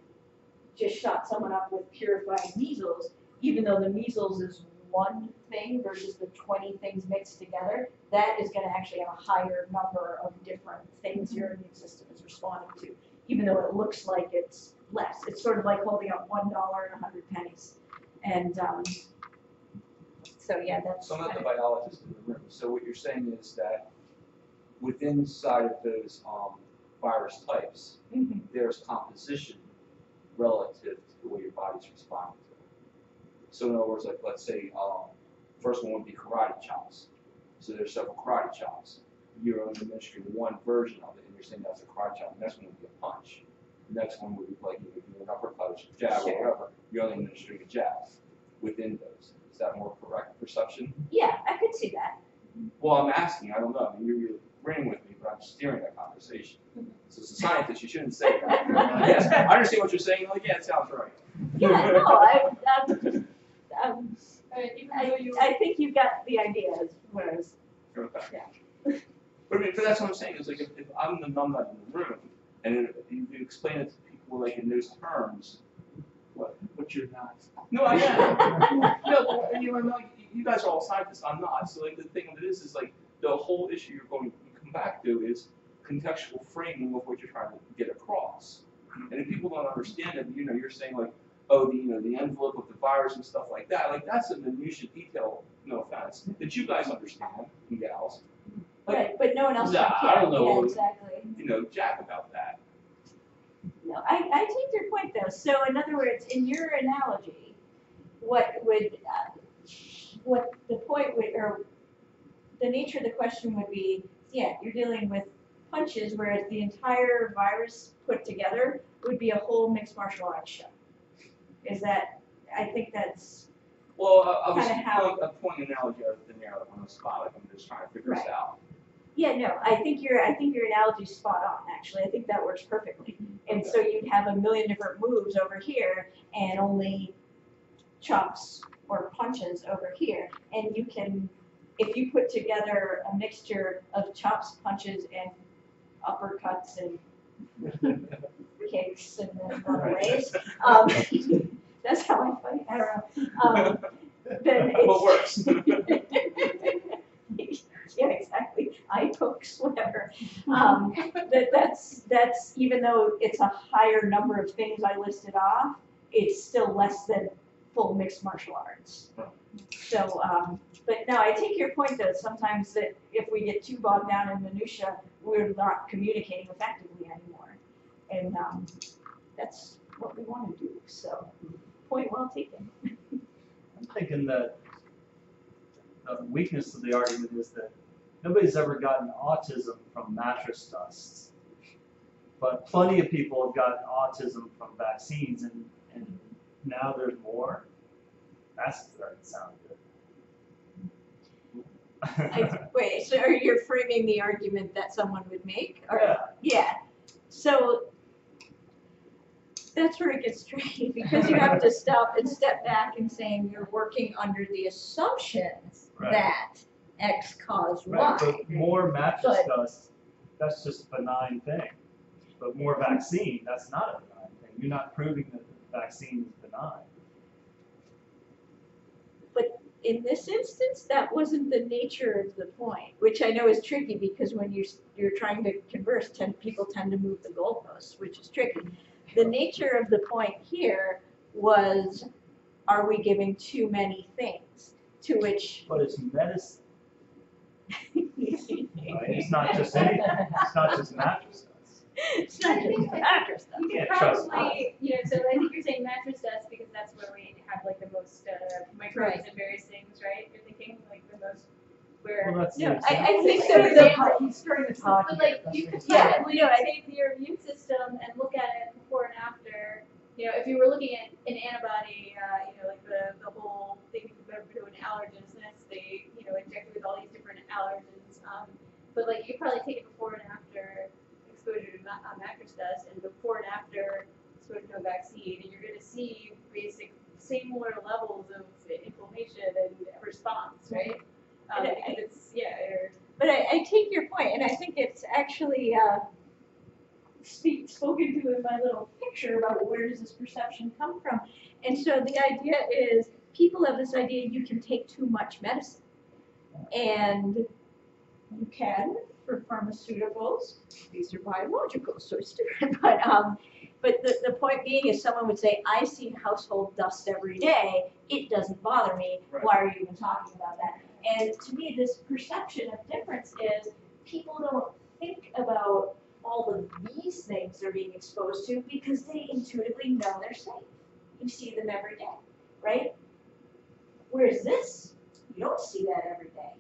just shot someone up with purified measles, even though the measles is one thing versus the twenty things mixed together, that is gonna actually have a higher number of different things your immune system is responding to, even though it looks like it's less. It's sort of like holding up one dollar and a hundred pennies. And, um, so yeah, that's
So I'm not the biologist in the room, so what you're saying is that within inside of those, um, virus types,
Mhm.
there's composition relative to the way your body's responding to it. So in other words, like, let's say, um, first one would be karate chops. So there's several karate chops. You're only administering one version of it, and you're saying that's a karate chop, the next one would be a punch. The next one would be like, you know, an uppercut, jab, or whatever, you're only administering a jab within those. Is that more correct perception?
Yeah, I could see that.
Well, I'm asking, I don't know, I mean, you're, you're agreeing with me, I'm steering that conversation. So as a scientist, you shouldn't say that. Yes, I understand what you're saying, like, yeah, it sounds right.
Yeah, no, I, um, um,
even though
I,
you,
I think you got the idea, is what I was,
Okay.
Yeah.
But I mean, but that's what I'm saying, is like, if, if I'm the numbnut in the room, and it- you you explain it to people like in those terms, what?
But you're not.
No, I am. No, but, you know, I'm like, you guys are all scientists, I'm not, so like, the thing of it is, is like, the whole issue you're going to come back to is contextual framing of what you're trying to get across. And if people don't understand it, you know, you're saying like, oh, the, you know, the envelope of the virus and stuff like that, like, that's a minutiae detail, no offense, that you guys understand, and gals. Like,
right, but no one else
Nah,
can,
I don't know.
yeah, exactly.
you know, jack about that.
No, I, I take your point though, so in other words, in your analogy, what would, uh, what the point would, or the nature of the question would be, yeah, you're dealing with punches, whereas the entire virus put together would be a whole mixed martial arts show. Is that, I think that's,
Well, I, I was
Kinda how-
a point analogy out of the air on the spot, like I'm just trying to figure this out.
yeah, no, I think your, I think your analogy's spot on, actually, I think that works perfectly. Mm-hmm. And so you'd have a million different moves over here and only chops or punches over here. And you can, if you put together a mixture of chops, punches, and uppercuts and kicks and then runaways, um, that's how I fight, I don't know. Um, then.
What works?
Yeah, exactly, I pokes, whatever. Um, that, that's, that's, even though it's a higher number of things I listed off, it's still less than full mixed martial arts. So, um, but no, I take your point that sometimes that if we get too bogged down in minutia, we're not communicating effectively anymore. And, um, that's what we wanna do, so, point well taken.
I'm thinking that the weakness of the argument is that nobody's ever gotten autism from mattress dust. But plenty of people have gotten autism from vaccines and, and now there's more. That's starting to sound good.
I, wait, so you're you framing the argument that someone would make, or?
Yeah.
Yeah, so that's where it gets tricky, because you have to stop and step back and saying you're working under the assumption
Right.
that X caused
Right,
Y.
but more mattress
But-
dust, that's just a benign thing. But more vaccine, that's not a benign thing. You're not proving that the vaccine is benign.
In this instance, that wasn't the nature of the point, which I know is tricky, because when you're, you're trying to converse, ten, people tend to move the goalposts, which is tricky. The nature of the point here was, are we giving too many things? To which
But it's medicine, right? It's not just anything. It's not just mattress dust.
It's not just mattress stuff.
You
You could
can't trust
probably, you know, so I think you're saying mattress dust because that's where we have like the most uh, microbes and various things, right? You're thinking like the most where.
Well, that's the
No, I, I
example.
think so, the,
example,
He's starting to
So,
talk.
but like you could
Yeah,
probably
no, I-
take your immune system and look at it before and after. You know, if you were looking at an antibody, uh, you know, like the, the whole thing compared to an allergens, they, you know, inject you with all these different allergens. Um, but like you could probably take it before and after exposure to ma- uh, mattress dust and before and after exposure to a vaccine, and you're going to see basic similar levels of inflammation and response, right? Um,
And I-
it's yeah,
but I, I take your point, and I think it's actually, uh, speak, spoken to in my little picture about where does this perception come from. And so the idea is, people have this idea you can take too much medicine. And you can for pharmaceuticals, these are biological, so it's different, but, um, but the, the point being is someone would say, I see household dust every day, it doesn't bother me,
Right.
why are you even talking about that? And to me, this perception of difference is people don't think about all of these things they're being exposed to because they intuitively know they're safe. You see them every day, right? Whereas this, you don't see that every day.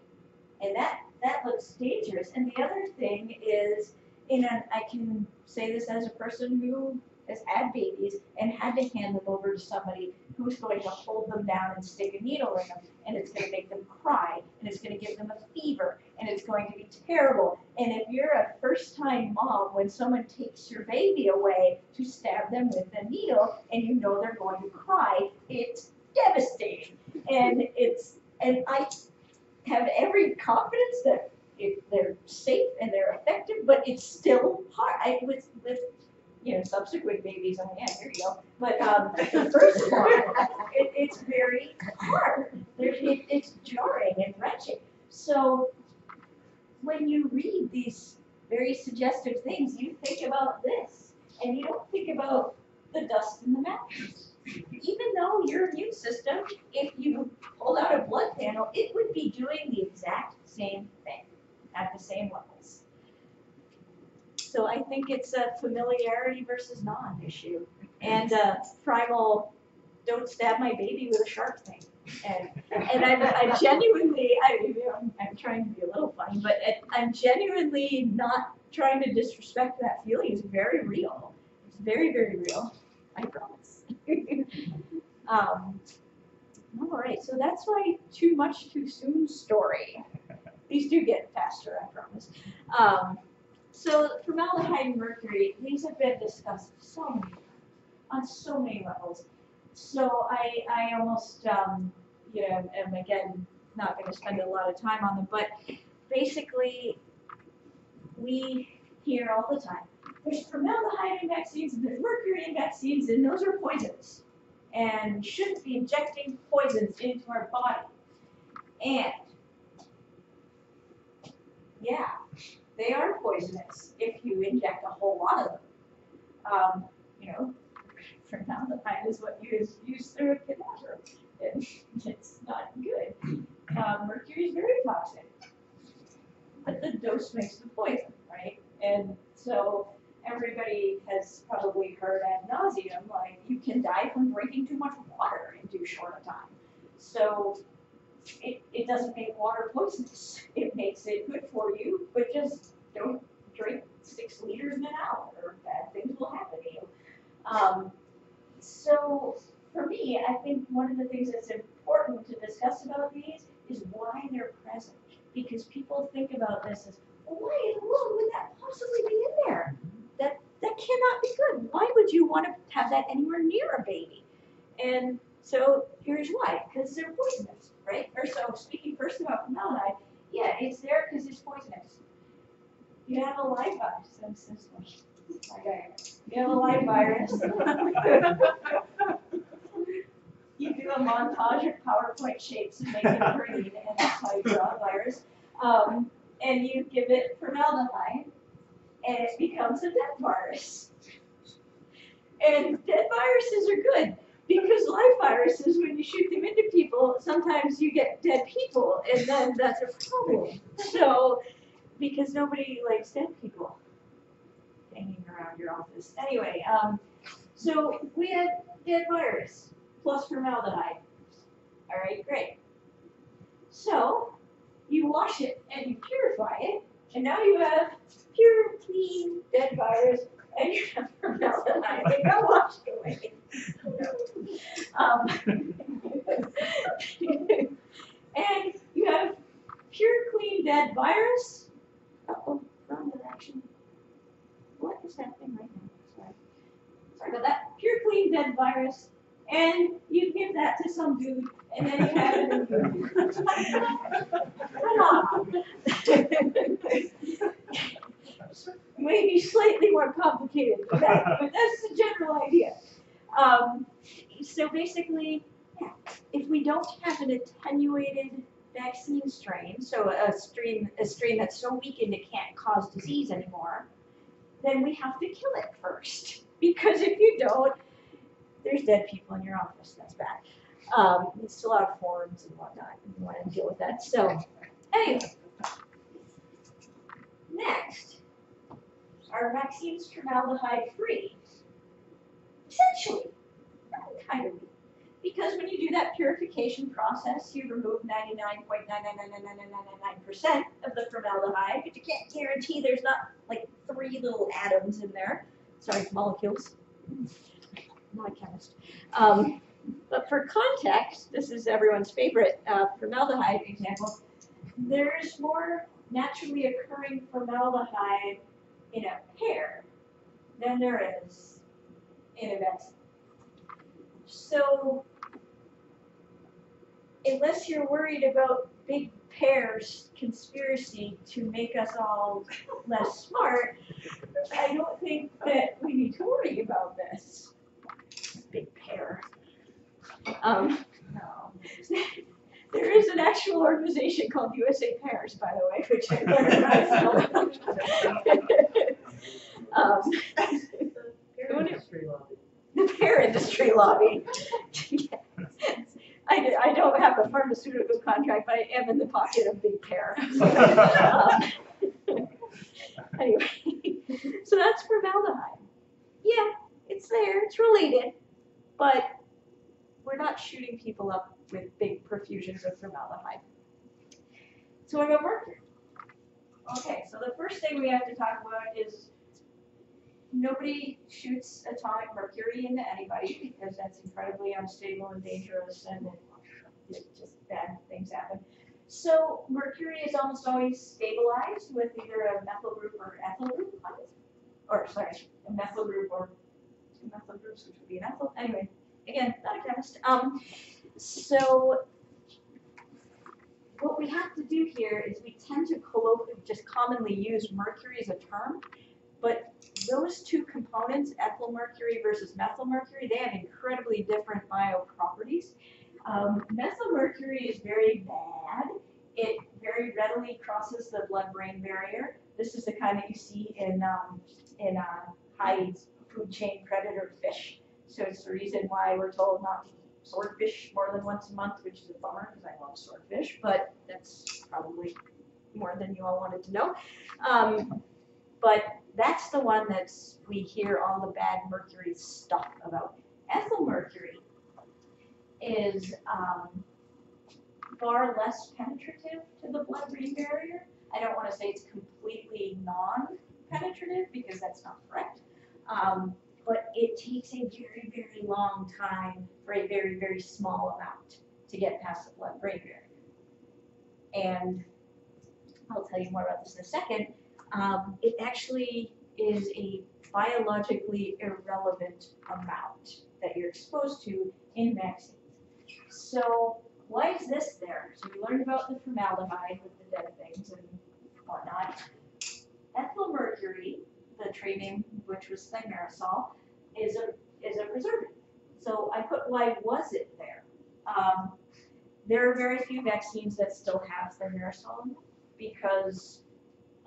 And that, that looks dangerous. And the other thing is, in an, I can say this as a person who has had babies and had to hand them over to somebody who's going to hold them down and stick a needle in them, and it's gonna make them cry, and it's gonna give them a fever, and it's going to be terrible. And if you're a first-time mom, when someone takes your baby away to stab them with a needle, and you know they're going to cry, it's devastating. And it's, and I have every confidence that if they're safe and they're effective, but it's still hard. I with with you know subsequent babies. Oh yeah, here you go. But um, the first one, it, it's very hard. It, it's jarring and wrenching. So when you read these very suggestive things, you think about this, and you don't think about the dust in the mattress. Even though your immune system, if you pulled out a blood panel, it would be doing the exact same thing at the same levels. So I think it's a familiarity versus non-issue, and a primal, don't stab my baby with a sharp thing. And, and I'm, I'm genuinely, I, I'm, I'm trying to be a little funny, but uh, I'm genuinely not trying to disrespect that feeling, it's very real. It's very, very real, I promise. Um, all right, so that's my too much too soon story. These do get faster, I promise. Um, so formaldehyde and mercury, these have been discussed so many on so many levels. So I, I almost, um, you know, am again, not gonna spend a lot of time on them, but basically, we hear all the time, there's formaldehyde in vaccines, and there's mercury in vaccines, and those are poisons. and we shouldn't be injecting poisons into our body. And yeah, they are poisonous if you inject a whole lot of them. Um, you know, formaldehyde is what you use, through a cadaver. It's not good. Um, mercury is very toxic. But the dose makes the poison, right? And so everybody has probably heard ad nauseum, like you can die from drinking too much water in too short a time. So it, it doesn't make water poisonous. It makes it good for you, but just don't drink six liters in an hour or bad things will happen to you. Um, so for me, I think one of the things that's important to discuss about these is why they're present. Because people think about this as, well, why in the world would that possibly be in there? That that cannot be good. Why would you want to have that anywhere near a baby? And so here's why, because they're poisonous, right? Or so speaking first about formaldehyde, yeah, it's there because it's poisonous. You have a live virus, that's. You have a live virus. you do a montage of PowerPoint shapes and make it green, and that's how you draw a virus. Um, and you give it formaldehyde, and it becomes a dead virus. And dead viruses are good because live viruses, when you shoot them into people, sometimes you get dead people, and then that's a problem. So, because nobody likes dead people hanging around your office. Anyway, um, so we have dead virus plus formaldehyde. All right, great. So you wash it and you purify it, and now you have pure, clean, dead virus, and you have formaldehyde. It got washed away. um, and you have pure, clean, dead virus. Uh-oh, wrong direction. What is happening right now? Sorry. Sorry about that. Pure, clean, dead virus. And you give that to some dude, and then you have it in Maybe slightly more complicated than that, but that's the general idea. Um, so basically, yeah, if we don't have an attenuated vaccine strain, so a strain, a strain that's so weakened it can't cause disease anymore, then we have to kill it first. Because if you don't, there's dead people in your office. That's bad. Um, it's still out of forms and whatnot. You want to deal with that. So, anyway, next, are vaccines formaldehyde free? Essentially, kind of. Because when you do that purification process, you remove 99.9999999% of the formaldehyde, but you can't guarantee there's not like three little atoms in there. Sorry, molecules. A chemist. Um, but for context, this is everyone's favorite uh, formaldehyde example. There's more naturally occurring formaldehyde in a pear than there is in a vaccine. So, unless you're worried about big pears conspiracy to make us all less smart, I don't think that we need to worry about this. Big pear. Um, no. There is an actual organization called USA Pears, by the way, which I learned myself. um, the pear industry lobby. I, do- I don't have a pharmaceutical contract, but I am in the pocket of Big Pear. Um, Anyway, so that's formaldehyde. Yeah, it's there, it's related, but we're not shooting people up with big profusions of formaldehyde. So what about mercury? Okay, so the first thing we have to talk about is nobody shoots atomic mercury into anybody because that's incredibly unstable and dangerous and just bad things happen. So mercury is almost always stabilized with either a methyl group or ethyl group. Or sorry, a methyl group or two methyl groups, which would be an ethyl. Anyway, again, not a chemist. Um, so what we have to do here is we tend to colloquially just commonly use mercury as a term, but those two components, ethyl mercury versus methyl mercury, they have incredibly different bioproperties. Um, methyl mercury is very bad. It very readily crosses the blood-brain barrier. This is the kind that you see in um, in uh, high food chain predator fish. So it's the reason why we're told not to eat swordfish more than once a month, which is a bummer because I love swordfish, but that's probably more than you all wanted to know. Um, but that's the one that we hear all the bad mercury stuff about. Ethyl mercury is um, far less penetrative to the blood-brain barrier. I don't want to say it's completely non-penetrative because that's not correct. Um, but it takes a very, very long time for a very, very small amount to get past the blood-brain barrier. And I'll tell you more about this in a second. Um, it actually is a biologically irrelevant amount that you're exposed to in vaccines. So why is this there? So we learned about the formaldehyde with the dead things and whatnot. Ethyl mercury, the trade name which was thimerosal, is a is a preservative. So I put why was it there? Um, there are very few vaccines that still have thimerosal because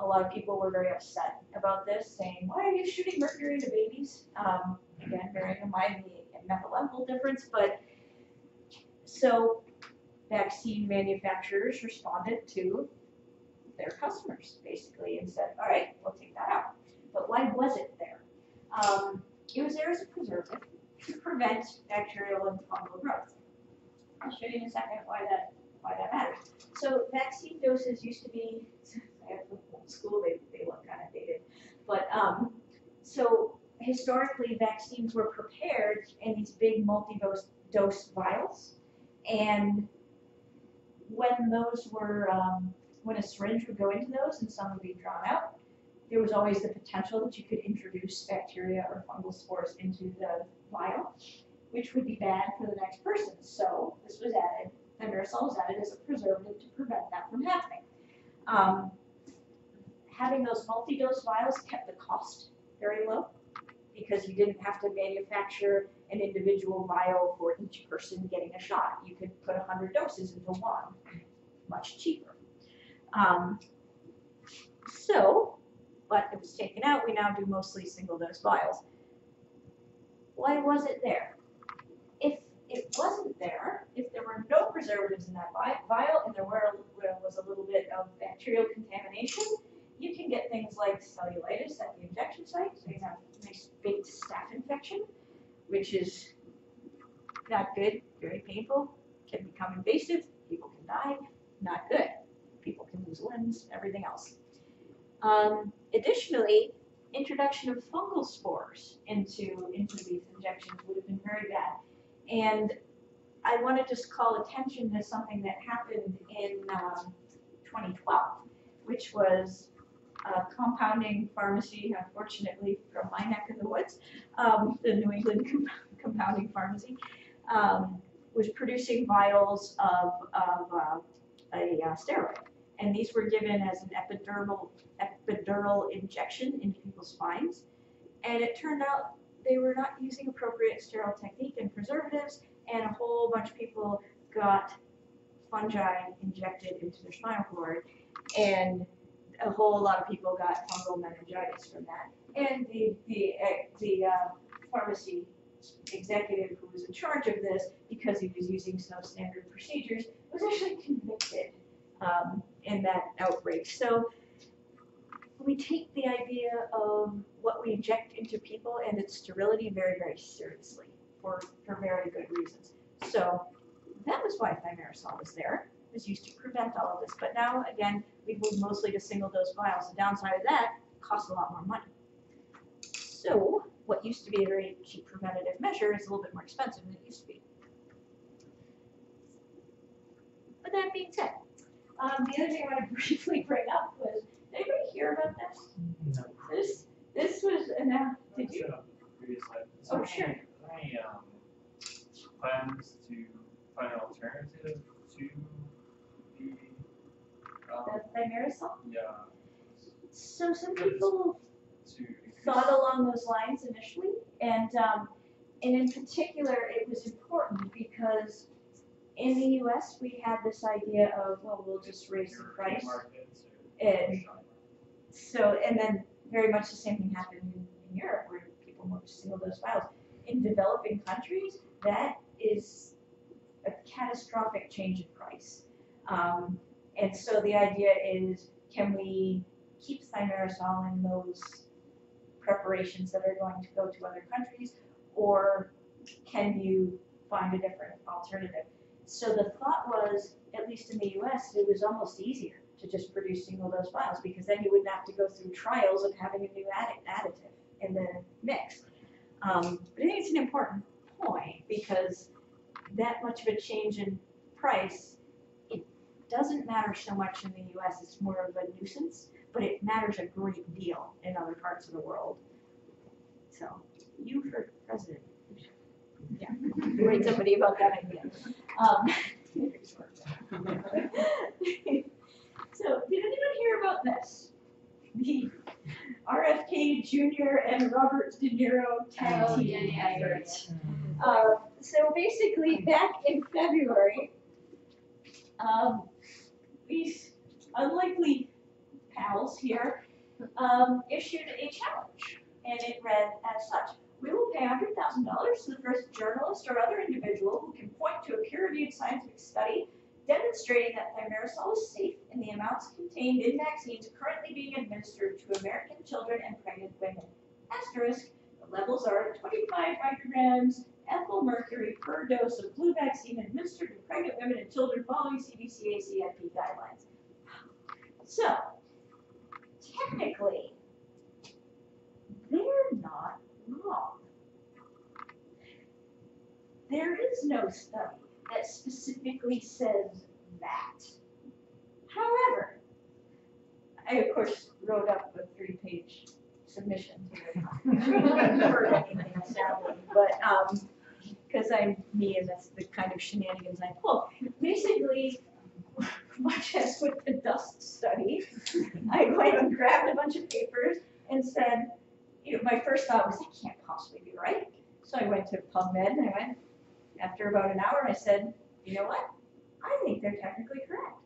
a lot of people were very upset about this, saying, why are you shooting mercury into babies? Um, again, bearing in mind the methyl ethyl difference, but so vaccine manufacturers responded to their customers, basically, and said, all right, we'll take that out. But why was it there? Um, it was there as a preservative to prevent bacterial and fungal growth. I'll show you in a second why that why that matters. So vaccine doses used to be, school, they, they look kind of dated, but um, so historically vaccines were prepared in these big multi-dose dose vials, and when those were um, when a syringe would go into those and some would be drawn out, there was always the potential that you could introduce bacteria or fungal spores into the vial, which would be bad for the next person. So this was added, the thimerosal was added as a preservative to prevent that from happening. Um, having those multi-dose vials kept the cost very low because you didn't have to manufacture an individual vial for each person getting a shot. You could put 100 doses into one, much cheaper. Um, so, but it was taken out. We now do mostly single dose vials. Why was it there? If it wasn't there, if there were no preservatives in that vial and there were was a little bit of bacterial contamination, you can get things like cellulitis at the injection site. So you have a nice big staph infection, which is not good, very painful, can become invasive, people can die, not good. People can lose limbs, everything else. Um, additionally, introduction of fungal spores into, into these injections would have been very bad. And I want to just call attention to something that happened in um, 2012, which was a compounding pharmacy, unfortunately from my neck of the woods, um, the New England Compounding Pharmacy, um, was producing vials of, of uh, a uh, steroid. And these were given as an epidermal, epidural injection into people's spines. And it turned out they were not using appropriate sterile technique and preservatives, and a whole bunch of people got fungi injected into their spinal cord, and a whole lot of people got fungal meningitis from that. And the the uh, the uh, pharmacy executive who was in charge of this, because he was using substandard procedures, was actually convicted um, in that outbreak. So we take the idea of what we inject into people and its sterility very, very seriously for, for very good reasons. So that was why thimerosal was there, was used to prevent all of this. But now, again, we've moved mostly to single dose vials. The downside of that costs a lot more money. So what used to be a very cheap preventative measure is a little bit more expensive than it used to be. But that being said, um, the other thing I want to briefly bring up was, did anybody hear about this?
No.
This, this was announced, did you? Oh, sure.
Any, um, plans to find an alternative to The
thimerosal?
yeah,
So some people, thought along those lines initially, and, um, and in particular, it was important because in the US, we had this idea of, well, we'll just raise the price. And so, and then very much the same thing happened in, in Europe where people moved to single dose files. In developing countries, that is a catastrophic change in price. Um, and so the idea is, can we keep thimerosal in those preparations that are going to go to other countries? Or can you find a different alternative? So the thought was, at least in the US, it was almost easier to just produce single dose vials because then you wouldn't have to go through trials of having a new addi- additive in the mix. Um, but I think it's an important point because that much of a change in price, doesn't matter so much in the US, it's more of a nuisance, but it matters a great deal in other parts of the world. So, you for president. Yeah, write somebody about that idea. Um, So, did anyone hear about this? The RFK Jr. and Robert De Niro tag
Oh,
team
yeah, yeah, yeah,
effort. Uh, so basically, back in February, um, these unlikely pals here um, issued a challenge, and it read as such. We will pay $100,000 to the first journalist or other individual who can point to a peer-reviewed scientific study demonstrating that thimerosal is safe in the amounts contained in vaccines currently being administered to American children and pregnant women. Asterisk, the levels are 25 micrograms ethyl mercury per dose of flu vaccine administered to pregnant women and children following CDC ACIP guidelines. So, technically, they're not wrong. There is no study that specifically says that. However, I of course wrote up a three-page submission to the heard anything sadly, but um, because I'm me and that's the kind of shenanigans I pull. Basically, much as with the dust study, I went and grabbed a bunch of papers and said, you know, my first thought was that can't possibly be right. So I went to PubMed and I went, after about an hour, I said, you know what? I think they're technically correct.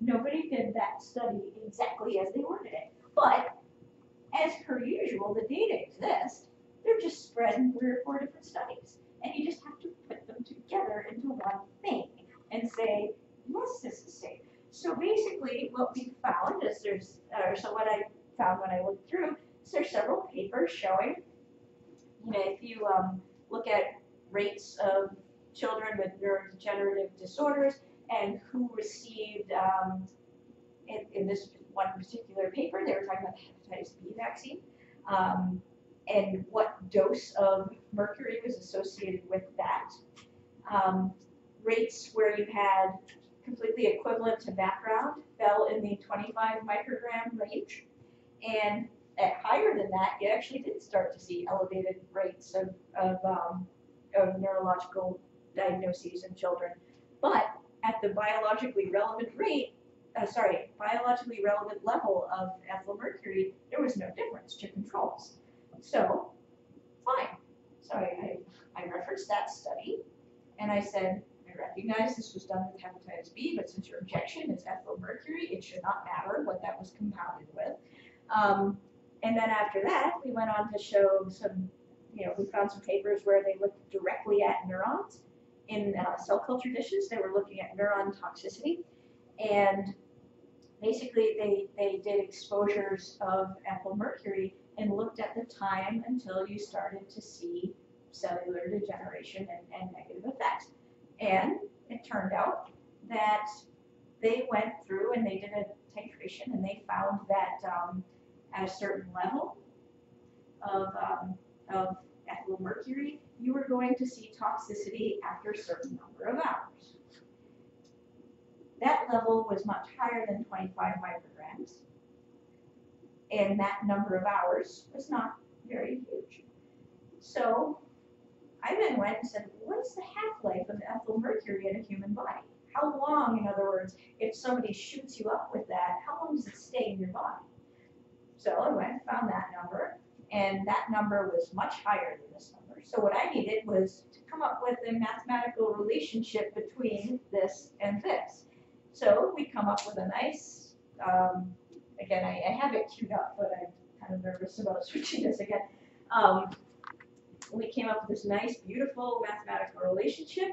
Nobody did that study exactly as they worded it. But as per usual, the data exist. They're just spread in three or four different studies. And you just have to put them together into one thing and say, yes, this is safe. So basically, what we found is there's, or so what I found when I looked through, is there's several papers showing, you know, if you um, look at rates of children with neurodegenerative disorders and who received, um, in, in this one particular paper, they were talking about the hepatitis B vaccine, um, and what dose of mercury was associated with that. Um, rates where you had completely equivalent to background fell in the 25 microgram range, and at higher than that, you actually did start to see elevated rates of, of, um, of neurological diagnoses in children. But at the biologically relevant rate, uh, sorry, biologically relevant level of ethyl mercury, there was no difference to controls. So, fine. So I, I, referenced that study, and I said, I recognize this was done with hepatitis B, but since your objection is ethyl mercury, it should not matter what that was compounded with. Um, and then after that, we went on to show some, you know, we found some papers where they looked directly at neurons in uh, cell culture dishes. They were looking at neuron toxicity. And basically, they, they did exposures of ethyl mercury and looked at the time until you started to see cellular degeneration and, and negative effects. And it turned out that they went through and they did a titration and they found that um, at a certain level of, um, of ethyl mercury, you were going to see toxicity after a certain number of hours. That level was much higher than 25 micrograms, and that number of hours was not very huge. So I then went and said, what's the half-life of ethyl mercury in a human body? How long, in other words, if somebody shoots you up with that, how long does it stay in your body? So I went, and found that number, And that number was much higher than this number. So what I needed was to come up with a mathematical relationship between this and this. So we come up with a nice, um, again, I, I have it queued up, but I'm kind of nervous about switching this again. Um, we came up with this nice, beautiful mathematical relationship.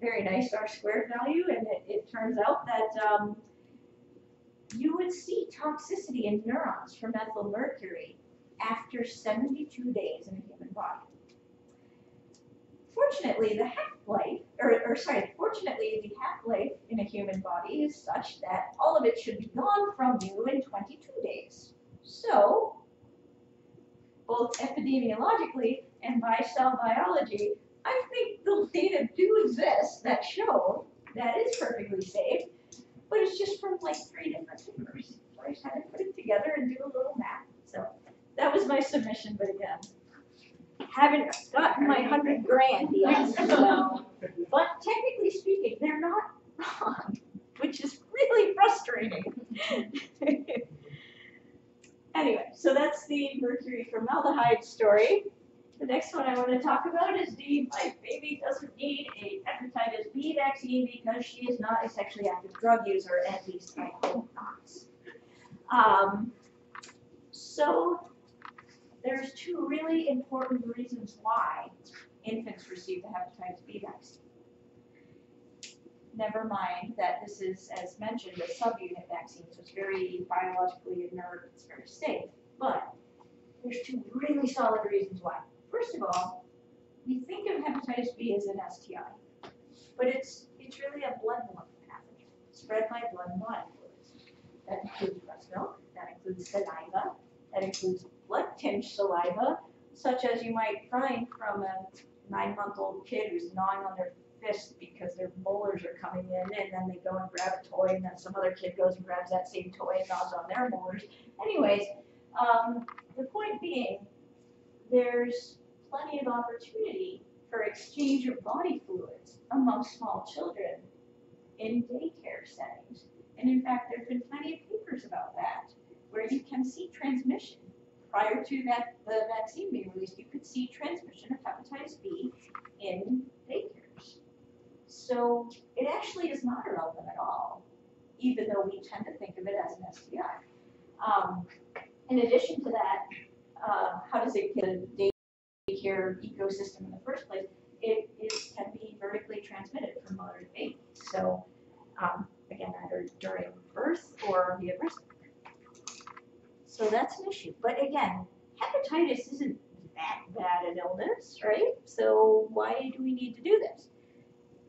Very nice R squared value, and it, it turns out that um, you would see toxicity in neurons from methylmercury after 72 days in a human body. Fortunately, the half-life, or, or sorry, fortunately, the half-life in a human body is such that all of it should be gone from you in 22 days. So, both epidemiologically and by cell biology, I think the data do exist that show that is perfectly safe, but it's just from like three different papers. So I just had to put it together and do a little math. So that was my submission, but again, haven't gotten my hundred grand yet. But technically speaking, they're not wrong, which is really frustrating. anyway, so that's the mercury formaldehyde story. The next one I want to talk about is the my baby doesn't need a hepatitis B vaccine because she is not a sexually active drug user, at least I hope not. Um, so there's two really important reasons why infants receive the hepatitis B vaccine. Never mind that this is, as mentioned, a subunit vaccine, so it's very biologically inert, it's very safe. But there's two really solid reasons why. First of all, we think of hepatitis B as an STI, but it's it's really a bloodborne pathogen spread by blood and fluids. That includes breast milk, that includes saliva, that includes blood-tinged saliva, such as you might find from a nine-month-old kid who's gnawing on their fist because their molars are coming in, and then they go and grab a toy, and then some other kid goes and grabs that same toy and gnaws on their molars. Anyways, um, the point being, there's plenty of opportunity for exchange of body fluids among small children in daycare settings. And in fact, there's been plenty of papers about that, where you can see transmission. Prior to that, the vaccine being released, you could see transmission of hepatitis B in daycares. So it actually is not irrelevant at all, even though we tend to think of it as an STI. Um, in addition to that, uh, how does it get a daycare ecosystem in the first place? It is can be vertically transmitted from mother to baby. So um, again, either during birth or via breast So that's an issue. But again, hepatitis isn't that bad an illness, right? So why do we need to do this?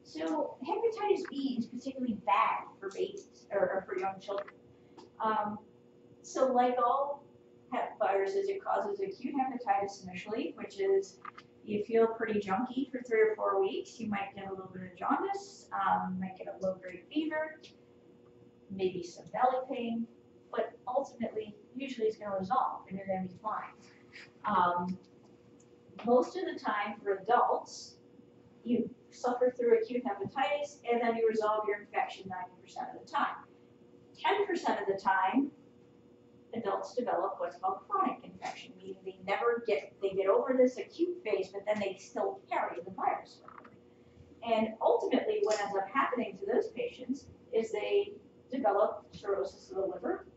So hepatitis B is particularly bad for babies or, or for young children. Um, so like all hep viruses, it causes acute hepatitis initially, which is you feel pretty junky for three or four weeks. You might get a little bit of jaundice, um, might get a low grade fever, maybe some belly pain, but ultimately, usually it's going to resolve and you're going to be fine. Um, most of the time for adults, you suffer through acute hepatitis and then you resolve your infection 90% of the time. 10% of the time, adults develop what's called chronic infection, meaning they never get, they get over this acute phase, but then they still carry the virus. And ultimately, what ends up happening to those patients is they develop cirrhosis of the liver,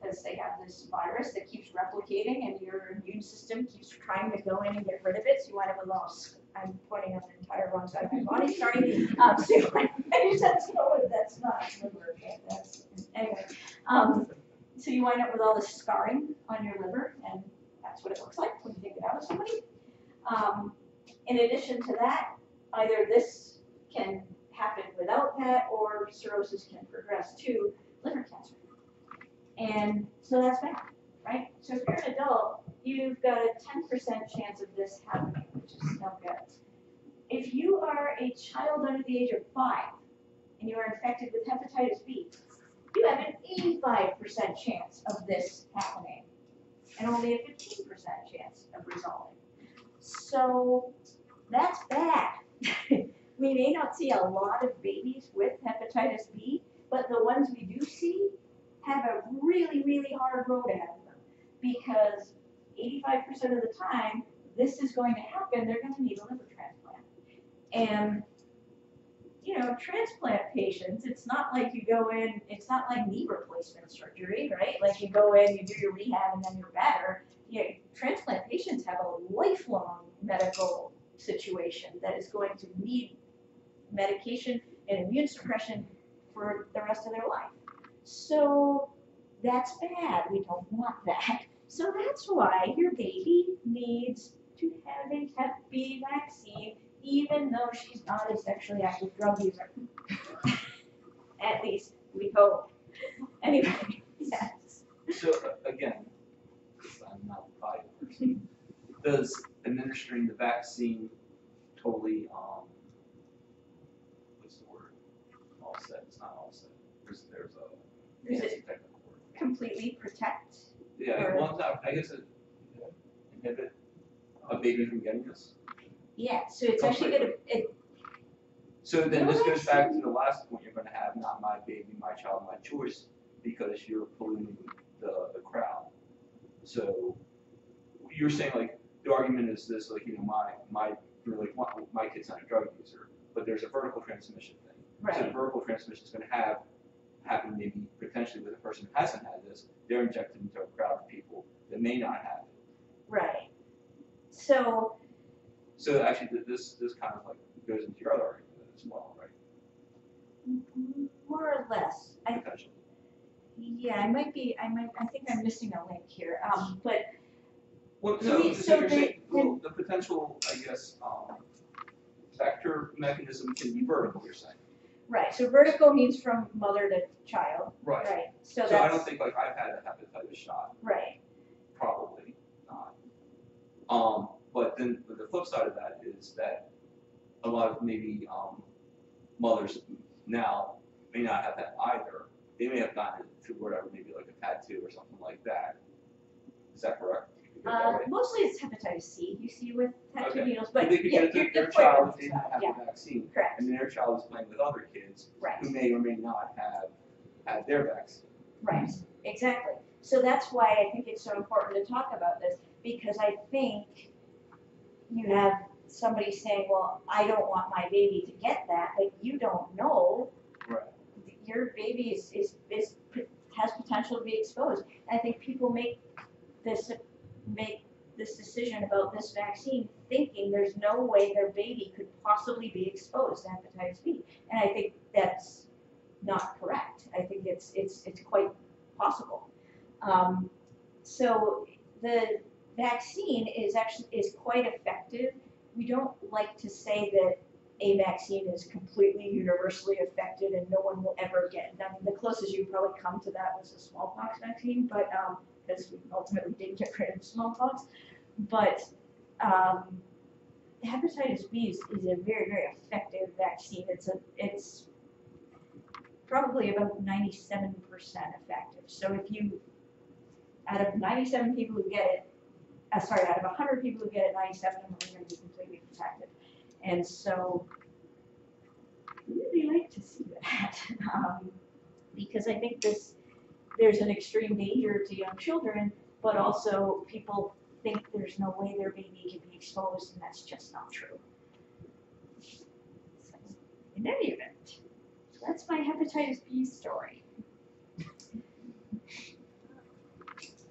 because they have this virus that keeps replicating and your immune system keeps trying to go in and get rid of it, so you wind up with all, I'm pointing at the entire wrong side of my body, sorry. Um, so you wind I just had to know that that's not liver, that's, anyway. Um, so you wind up with all this scarring on your liver, and that's what it looks like when you take it out of somebody. Um, in addition to that, either this can happen without that, or cirrhosis can progress to liver cancer. And so that's bad, right? So if you're an adult, you've got a 10% chance of this happening, which is no good. If you are a child under the age of five and you are infected with hepatitis B, you have an 85% chance of this happening and only a 15% chance of resolving. So that's bad. we may not see a lot of babies with hepatitis B, but the ones we do see have a really, really hard road ahead of them because eighty-five percent of the time, this is going to happen, they're gonna need a liver transplant. And, you know, transplant patients, it's not like you go in, it's not like knee replacement surgery, right? Like you go in, you do your rehab and then you're better. Yeah, transplant patients have a lifelong medical situation that is going to need medication and immune suppression for the rest of their life. So that's bad. We don't want that. So that's why your baby needs to have a Hep B vaccine, even though she's not a sexually active drug user. At least we hope. Anyway, yes.
So uh, again, I'm not a person, does administering the vaccine totally, um, what's the word? All set, it's not all set. There's, there's
Does it
technical word.
completely protect?
Yeah,
or-
one time, I guess it inhibit a baby from getting this.
Yeah, so it's actually gonna, it,
So then this goes back to the last point you're gonna have, not my baby, my child, my choice, because you're polluting the, the crowd. So you're saying like, the argument is this, like, you know, my, my, you're like, my, my kid's not a drug user, but there's a vertical transmission thing. So the
right,
vertical transmission is gonna have, happen maybe potentially with a person who hasn't had this, they're injected into a crowd of people that may not have it.
right. So,
So actually, this, this kind of like goes into your other argument as well, right?
more or less, I. Yeah, I might be, I might, I think I'm missing a link here, um, but,
Well,
The
so, so
the-
saying, well, the potential, I guess, um, vector mechanism can be vertical, you're saying?
Right, so vertical means from mother to child,
Right.
right, so
So I don't
that's,
think, like, I've had a hepatitis shot,
right,
probably not. Um, but then, but the flip side of that is that a lot of maybe, um, mothers now may not have that either. They may have gotten it through whatever, maybe like a tattoo or something like that. Is that correct? Did you get that
uh, mostly it's hepatitis C, you see with tattoo
Okay.
needles,
But they could
yeah,
get it
your,
to their child
point
if they
is,
didn't have
yeah,
the vaccine.
correct,
And their child is playing with other kids
right.
who may or may not have had their vaccine.
Right, exactly. So that's why I think it's so important to talk about this, because I think you have somebody saying, well, I don't want my baby to get that, but you don't know.
Right.
Your baby is, is, is, has potential to be exposed. And I think people make this, make this decision about this vaccine thinking there's no way their baby could possibly be exposed to hepatitis B. And I think that's not correct. I think it's, it's, it's quite possible. Um, so the vaccine is actually, is quite effective. We don't like to say that a vaccine is completely universally effective and no one will ever get it. I mean, the closest you probably come to that was the smallpox vaccine, but, um, because we ultimately did get rid of smallpox. But, um, hepatitis B is, is a very, very effective vaccine. It's a, it's probably about ninety-seven percent effective. So if you, out of ninety-seven people who get it, uh, sorry, out of hundred people who get it, ninety-seven of them are gonna be completely protected. And so, I really like to see that, um, because I think this, there's an extreme danger to young children, but also people think there's no way their baby can be exposed, and that's just not true. So, In any event, that's my hepatitis B story.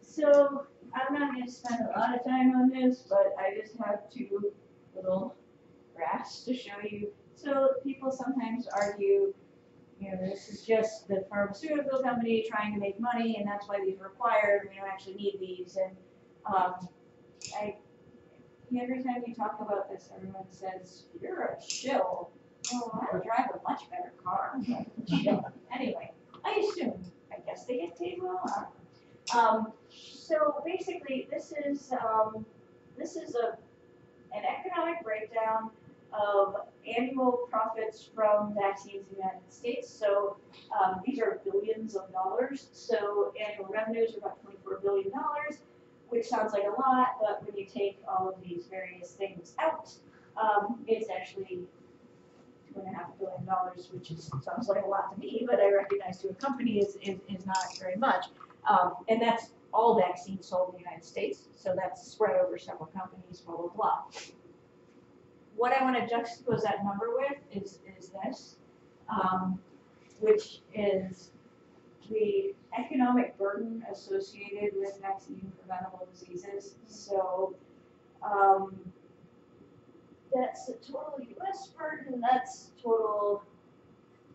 So, I'm not gonna spend a lot of time on this, but I just have two little graphs to show you. So people sometimes argue, you know, this is just the pharmaceutical company trying to make money and that's why these are required, we don't actually need these, and, um, I, every time you talk about this, everyone says, you're a shill. I drive a much better car. Anyway, I assume, I guess they get paid well. Um, so basically, this is, um, this is a, an economic breakdown of annual profits from vaccines in the United States. So, um, these are billions of dollars. So annual revenues are about twenty-four billion dollars, which sounds like a lot, but when you take all of these various things out, um, it's actually two and a half billion dollars, which is, sounds like a lot to me, but I recognize to a company is, is, is not very much. Um, and that's all vaccines sold in the United States, so that's spread over several companies, blah, blah, blah. What I want to juxtapose that number with is, is this, um, which is the economic burden associated with vaccine preventable diseases. So, um, that's the total US burden, that's total,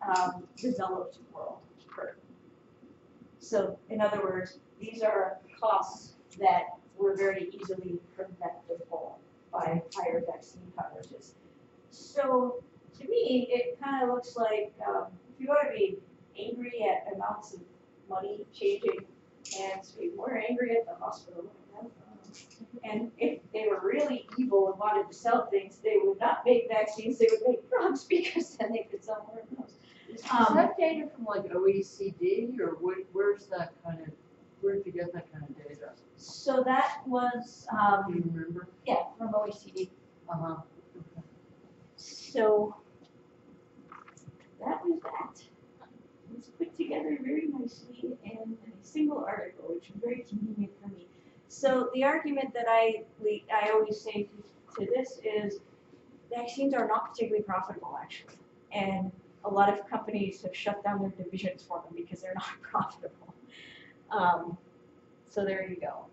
um, developed world burden. So, in other words, these are costs that were very easily preventable by higher vaccine coverages. So, to me, it kind of looks like, um, if you want to be angry at amounts of money changing hands, be more angry at the hospital. And if they were really evil and wanted to sell things, they would not make vaccines, they would make drugs because then they could sell more of those.
Is is
Um,
that data from like OECD or where, where's that kind of, where'd you get that kind of data?
So that was,
Do
um,
you remember?
yeah, from OECD.
Uh-huh.
So that was that. It was put together very nicely in a single article, which was very convenient for me. So the argument that I le- I always say to, to this is vaccines are not particularly profitable actually, and a lot of companies have shut down their divisions for them because they're not profitable. Um, so there you go.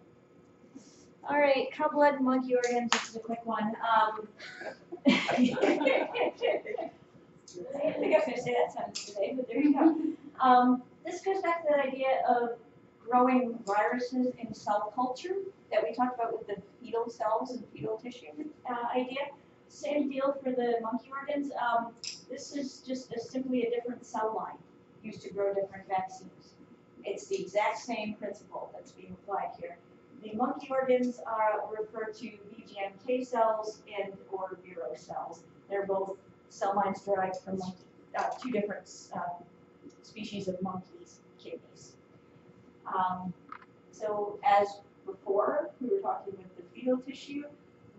All right, cow blood and monkey organs—just is a quick one. Um, I think I was gonna say that sentence today, but there you go. Um, this goes back to that idea of growing viruses in cell culture that we talked about with the fetal cells and fetal tissue uh, idea. Same deal for the monkey organs. Um, this is just a, simply a different cell line used to grow different vaccines. It's the exact same principle that's being applied here. The monkey organs are referred to BGMK cells and or Vero cells. They're both cell lines derived from monkey, uh, two different um, species of monkeys' kidneys. Um, so as before, we were talking with the fetal tissue,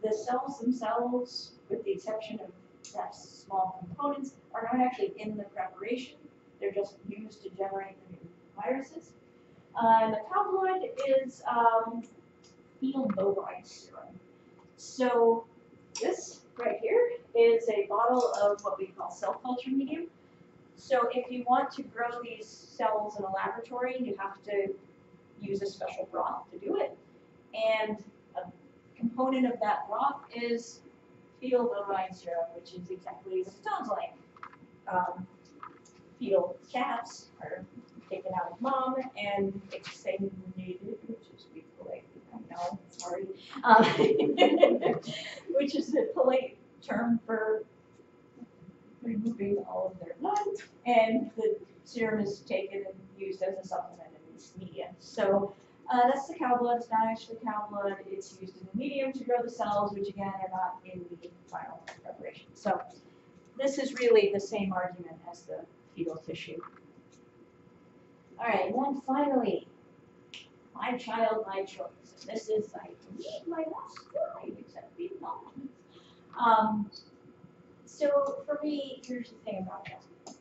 the cells themselves, with the exception of that small components, are not actually in the preparation. They're just used to generate the new viruses. Uh, the cow blood is um, fetal bovine serum. So this right here is a bottle of what we call cell culture medium. So if you want to grow these cells in a laboratory, you have to use a special broth to do it. And a component of that broth is fetal bovine serum, which is exactly what it sounds like. Um, fetal calves are taken out of mom and exsanguinated, which is we polite, I know, sorry. Um, which is a polite term for removing all of their blood, and the serum is taken and used as a supplement in this media. So uh, that's the cow blood. It's not actually cow blood. It's used in the medium to grow the cells, which again are not in the final preparation. So this is really the same argument as the fetal tissue. All right, and then finally, my child, my choice. This is, I believe, my last slide, except the acknowledgements. Um, so for me, here's the thing about that.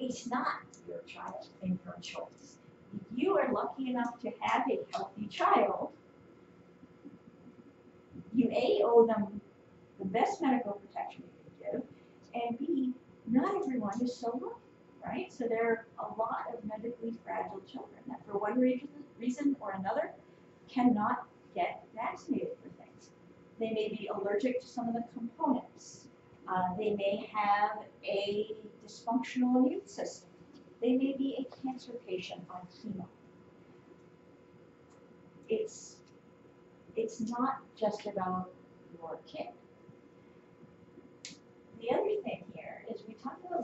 It's not your child and your choice. If you are lucky enough to have a healthy child, you A, owe them the best medical protection you can give, and B, not everyone is so lucky, right? So there are a lot of medically fragile children that for one reason, reason or another cannot get vaccinated for things. They may be allergic to some of the components. Uh, they may have a dysfunctional immune system. They may be a cancer patient on chemo. It's, it's not just about your kid. The other thing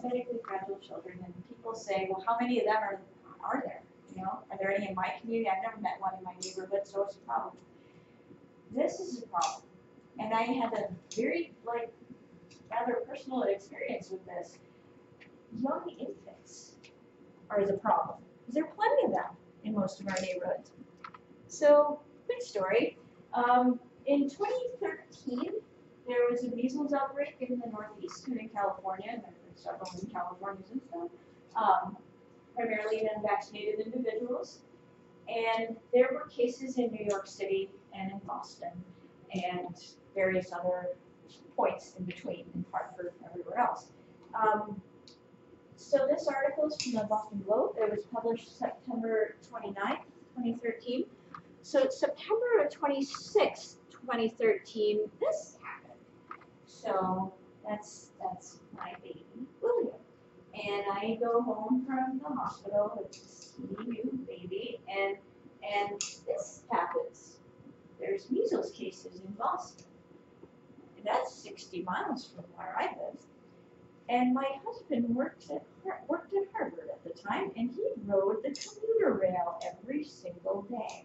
medically fragile children and people say, well, how many of them are, are there? You know, are there any in my community? I've never met one in my neighborhood, so it's a problem. This is a problem. And I had a very, like, rather personal experience with this. Young infants are the problem. There are plenty of them in most of our neighborhoods. So, quick story. Um, in 2013, there was a measles outbreak in the Northeast and in California, and there several in California since then, um, primarily in unvaccinated individuals. And there were cases in New York City and in Boston and various other points in between, in Hartford and everywhere else. Um, so this article is from the Boston Globe. It was published September 29th, 2013. So September 26th, 2013, this happened. So that's that's my baby, William. And I go home from the hospital with this new baby, and and this happens. There's measles cases in Boston. And that's 60 miles from where I live. And my husband worked at worked at Harvard at the time, and he rode the commuter rail every single day.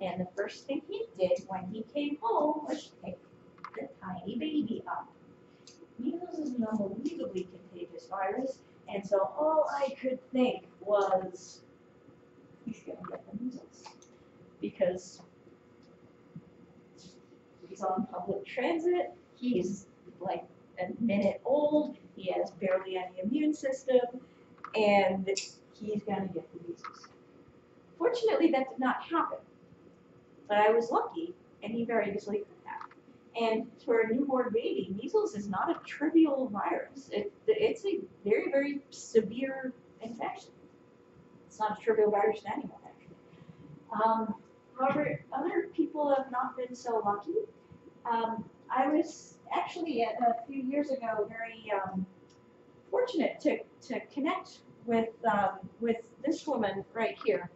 And the first thing he did when he came home was pick the tiny baby up. Measles is an unbelievably contagious virus, and so all I could think was, he's gonna get the measles. Because he's on public transit, he's like a minute old, he has barely any immune system, and he's gonna get the measles. Fortunately, that did not happen. But I was lucky, and he very easily. And for a newborn baby, measles is not a trivial virus. It, it's a very, very severe infection. It's not a trivial virus to anyone, actually. Um, however, other people have not been so lucky. Um, I was actually a, a few years ago very um, fortunate to, to connect with um, with this woman right here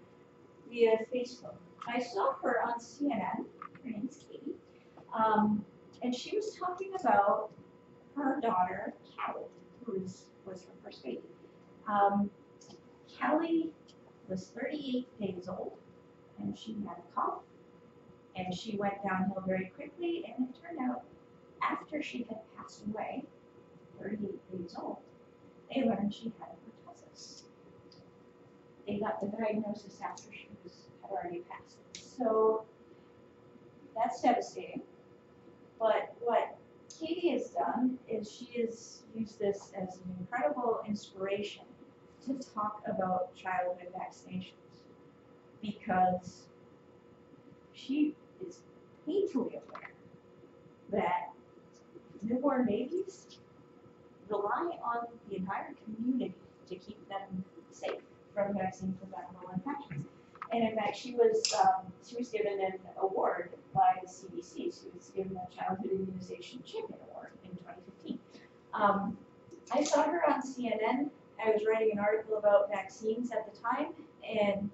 via Facebook. I saw her on CNN. Her name's Katie, um, and she was talking about her daughter Callie, who was was her first baby. Um, Callie was 38 days old, and she had a cough, and she went downhill very quickly, and it turned out after she had passed away, 38 days old, they learned she had a pertussis. They got the diagnosis after she was, had already passed. So that's devastating. But what Katie has done is she has used this as an incredible inspiration to talk about childhood vaccinations because she is painfully aware that newborn babies rely on the entire community to keep them safe from vaccine preventable infections. And in fact, she was um, she was given an award by the CDC. She was given the Childhood Immunization Champion Award in 2015. Um, I saw her on CNN. I was writing an article about vaccines at the time, and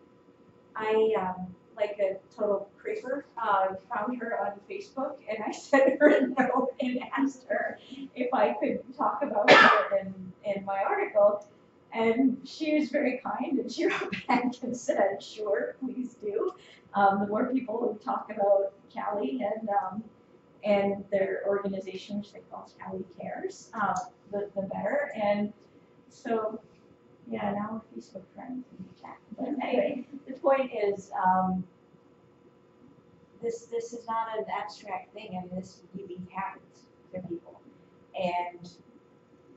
I, um, like a total creeper, uh, found her on Facebook, and I sent her a note and asked her if I could talk about her in, in my article. And she was very kind, and she wrote back and said, "Sure, please do. Um, the more people who talk about Callie and um, and their organization, which they call Callie Cares, um, the, the better." And so, yeah, now we're Facebook friends and we chat. But anyway, the point is, um, this this is not an abstract thing. I mean, this really happens to people, and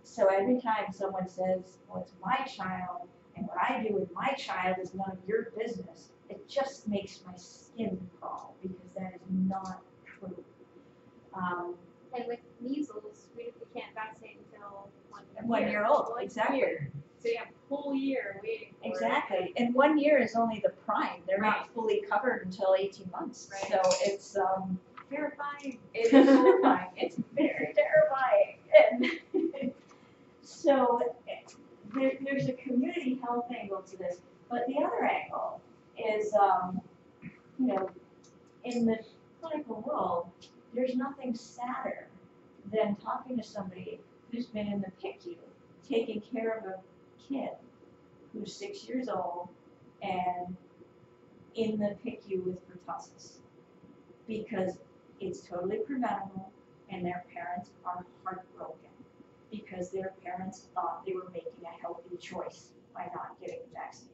so every time someone says, "Well, it's my child," and what I do with my child is none of your business, it just makes my skin crawl because that is not true. Um,
And with measles, we, we can't vaccinate until one year.
One year old,
One
exactly.
year. So you have a whole year waiting for it.
Exactly, and one year is only the prime, they're not fully covered until eighteen months,
Right.
so it's, um,
Terrifying.
it is terrifying, it's very terrifying, and so, there, there's a community health angle to this, but the other angle is, um, you know, in the clinical world, there's nothing sadder than talking to somebody who's been in the PICU, taking care of a kid who's six years old and in the PICU with pertussis. Because it's totally preventable and their parents are heartbroken because their parents thought they were making a healthy choice by not getting vaccinated.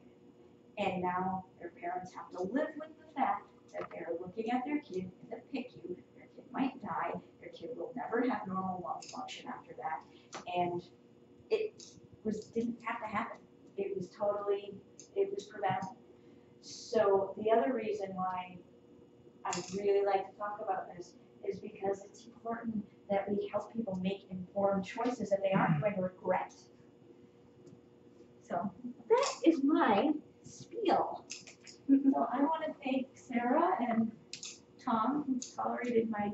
And now their parents have to live with the fact that they're looking at their kid in the PICU, their kid might die, their kid will never have normal lung function after that. And it was, didn't have to happen. It was totally, it was preventable. So the other reason why I really like to talk about this is because it's important that we help people make informed choices that they aren't going to regret. So that is my spiel. So I want to thank Sarah and Tom, who tolerated my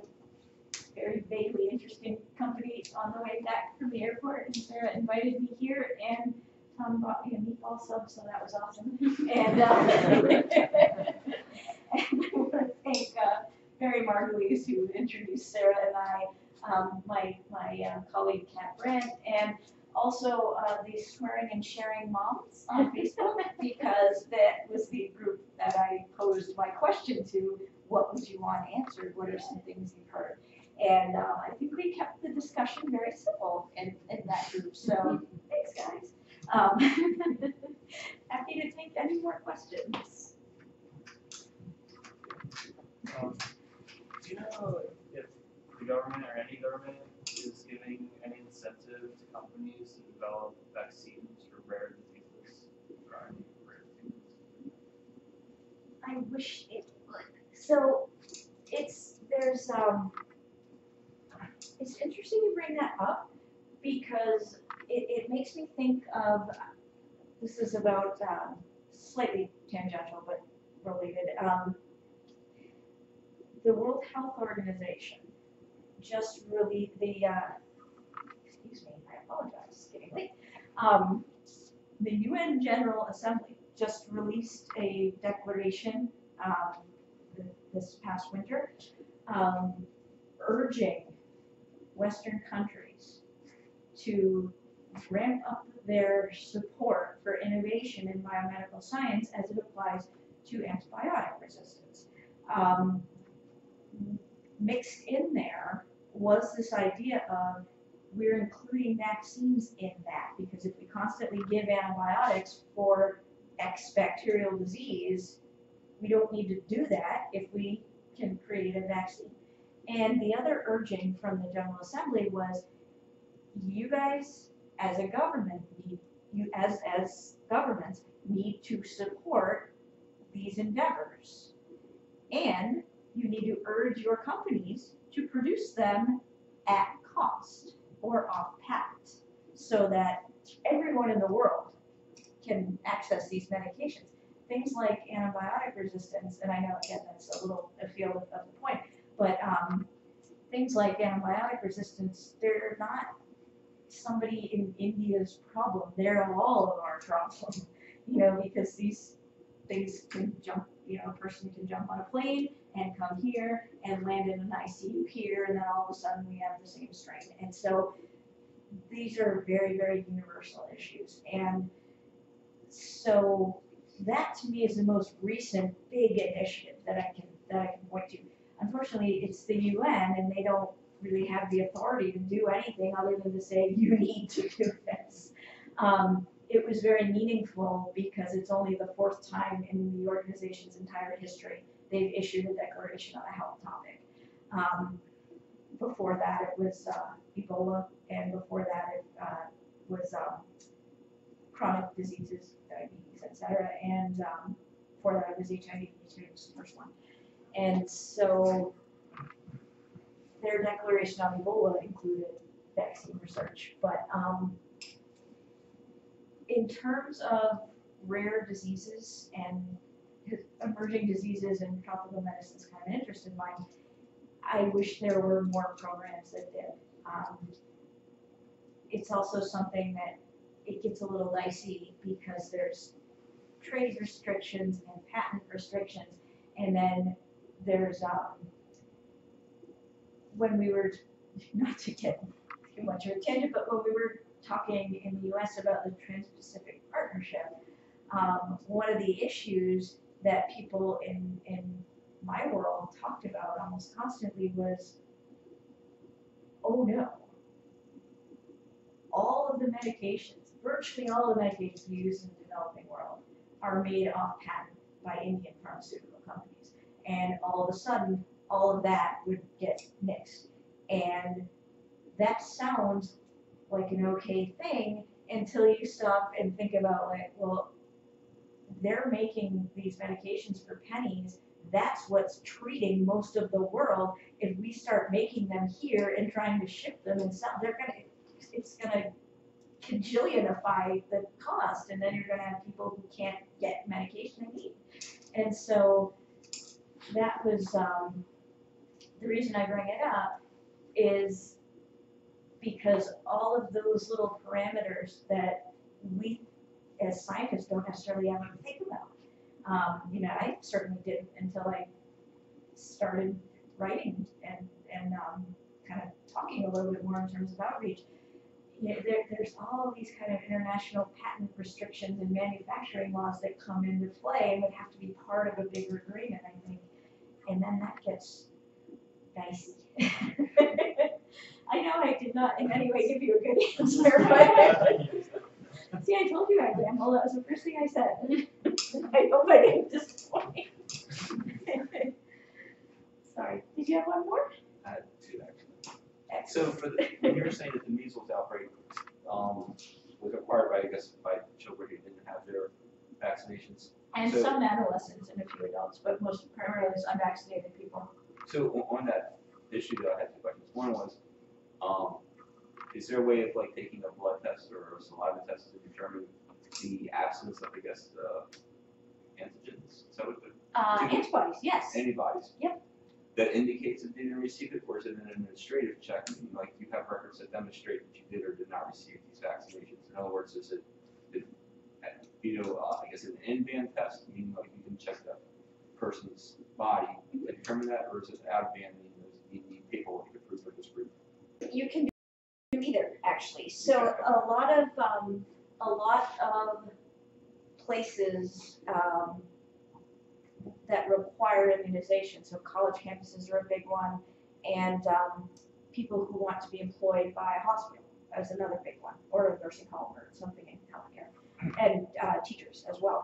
very vaguely interesting company on the way back from the airport. And Sarah invited me here, and Tom bought me a meatball sub, so that was awesome. And, um, and I want to thank uh, Mary Margulies, who introduced Sarah and I, um, my, my uh, colleague Kat Brent, and also uh, the swearing and sharing moms on Facebook, because that was the group that I posed my question to. What would you want answered? What are some things you've heard? And uh, I think we kept the discussion very simple in, in that group. So thanks, guys. Um, happy to take any more questions.
Um, do you know if the government or any government is giving any to companies to develop vaccines for rare diseases?
I wish it would. So it's there's um it's interesting you bring that up because it, it makes me think of this is about um, slightly tangential but related. Um, the World Health Organization just really the uh, apologize, getting. Um, the UN General Assembly just released a declaration um, this past winter, um, urging Western countries to ramp up their support for innovation in biomedical science as it applies to antibiotic resistance. Um, mixed in there was this idea of we're including vaccines in that because if we constantly give antibiotics for X bacterial disease, we don't need to do that if we can create a vaccine. And the other urging from the General Assembly was, you guys, as a government, need, you, as, as governments, need to support these endeavors. And you need to urge your companies to produce them at cost or off patent so that everyone in the world can access these medications. Things like antibiotic resistance, and I know again that's a little afield of, of the point, but um, things like antibiotic resistance, they're not somebody in India's problem. They're all of our problem, you know, because these things can jump, you know, a person can jump on a plane and come here and land in an ICU here, and then all of a sudden we have the same strain. And so these are very, very universal issues. And so that to me is the most recent big initiative that I can that I can point to. Unfortunately, it's the UN, and they don't really have the authority to do anything other than to say you need to do this. Um, it was very meaningful because it's only the fourth time in the organization's entire history they've issued a declaration on a health topic. Um, before that, it was uh, Ebola, and before that, it uh, was um, chronic diseases, diabetes, etc. And um, before that, it was HIV, too, was the first one. And so their declaration on Ebola included vaccine research. But um, in terms of rare diseases and emerging diseases and tropical medicine is kind of an interest of mine, I wish there were more programs that did. Um, it's also something that it gets a little dicey because there's trade restrictions and patent restrictions, and then there's um, when we were not to get too much of a tangent, but when we were talking in the U.S. about the Trans-Pacific Partnership, um, one of the issues that people in in my world talked about almost constantly was, oh no, all of the medications, virtually all the medications used in the developing world, are made off patent by Indian pharmaceutical companies, and all of a sudden, all of that would get nixed, and that sounds like an okay thing until you stop and think about like, well, they're making these medications for pennies. That's what's treating most of the world. If we start making them here and trying to ship them and sell, they're gonna, it's gonna cajillionify the cost, and then you're gonna have people who can't get medication they need. And so that was, um, the reason I bring it up is because all of those little parameters that we as scientists don't necessarily ever think about. Um, you know, I certainly didn't until I started writing and, and, um, kind of talking a little bit more in terms of outreach. You know, there, there's all these kind of international patent restrictions and manufacturing laws that come into play and would have to be part of a bigger agreement, I think. And then that gets dicey. I know I did not in any way give you a good answer, but see, I told you I'd ramble. That was the first thing I said. I hope I didn't disappoint. Sorry. Did you have one more?
I had two actually. So for the, when you were saying that the measles outbreak, um, was acquired by, I guess, by children who didn't have their vaccinations.
And
So-
some adolescents and a few adults, but most primarily it's unvaccinated people.
So on, on that issue, though, I had two questions. One was, um, is there a way of like taking a blood test or a saliva test to determine the absence of, I guess, the antigens? Is that what
Uh, antibodies, yes.
antibodies?
Yep.
That indicates that they didn't receive it, or is it an administrative check, meaning like you have records that demonstrate that you did or did not receive these vaccinations? In other words, is it, did, you know, uh, I guess an in-band test, meaning like you can check the person's body to determine that, or is it out-of-band, you need paperwork to prove or disprove?
You can do either, actually. So a lot of, um, a lot of places, um, that require immunization, so college campuses are a big one, and, um, people who want to be employed by a hospital is another big one, or a nursing home or something in healthcare, and, uh, teachers as well.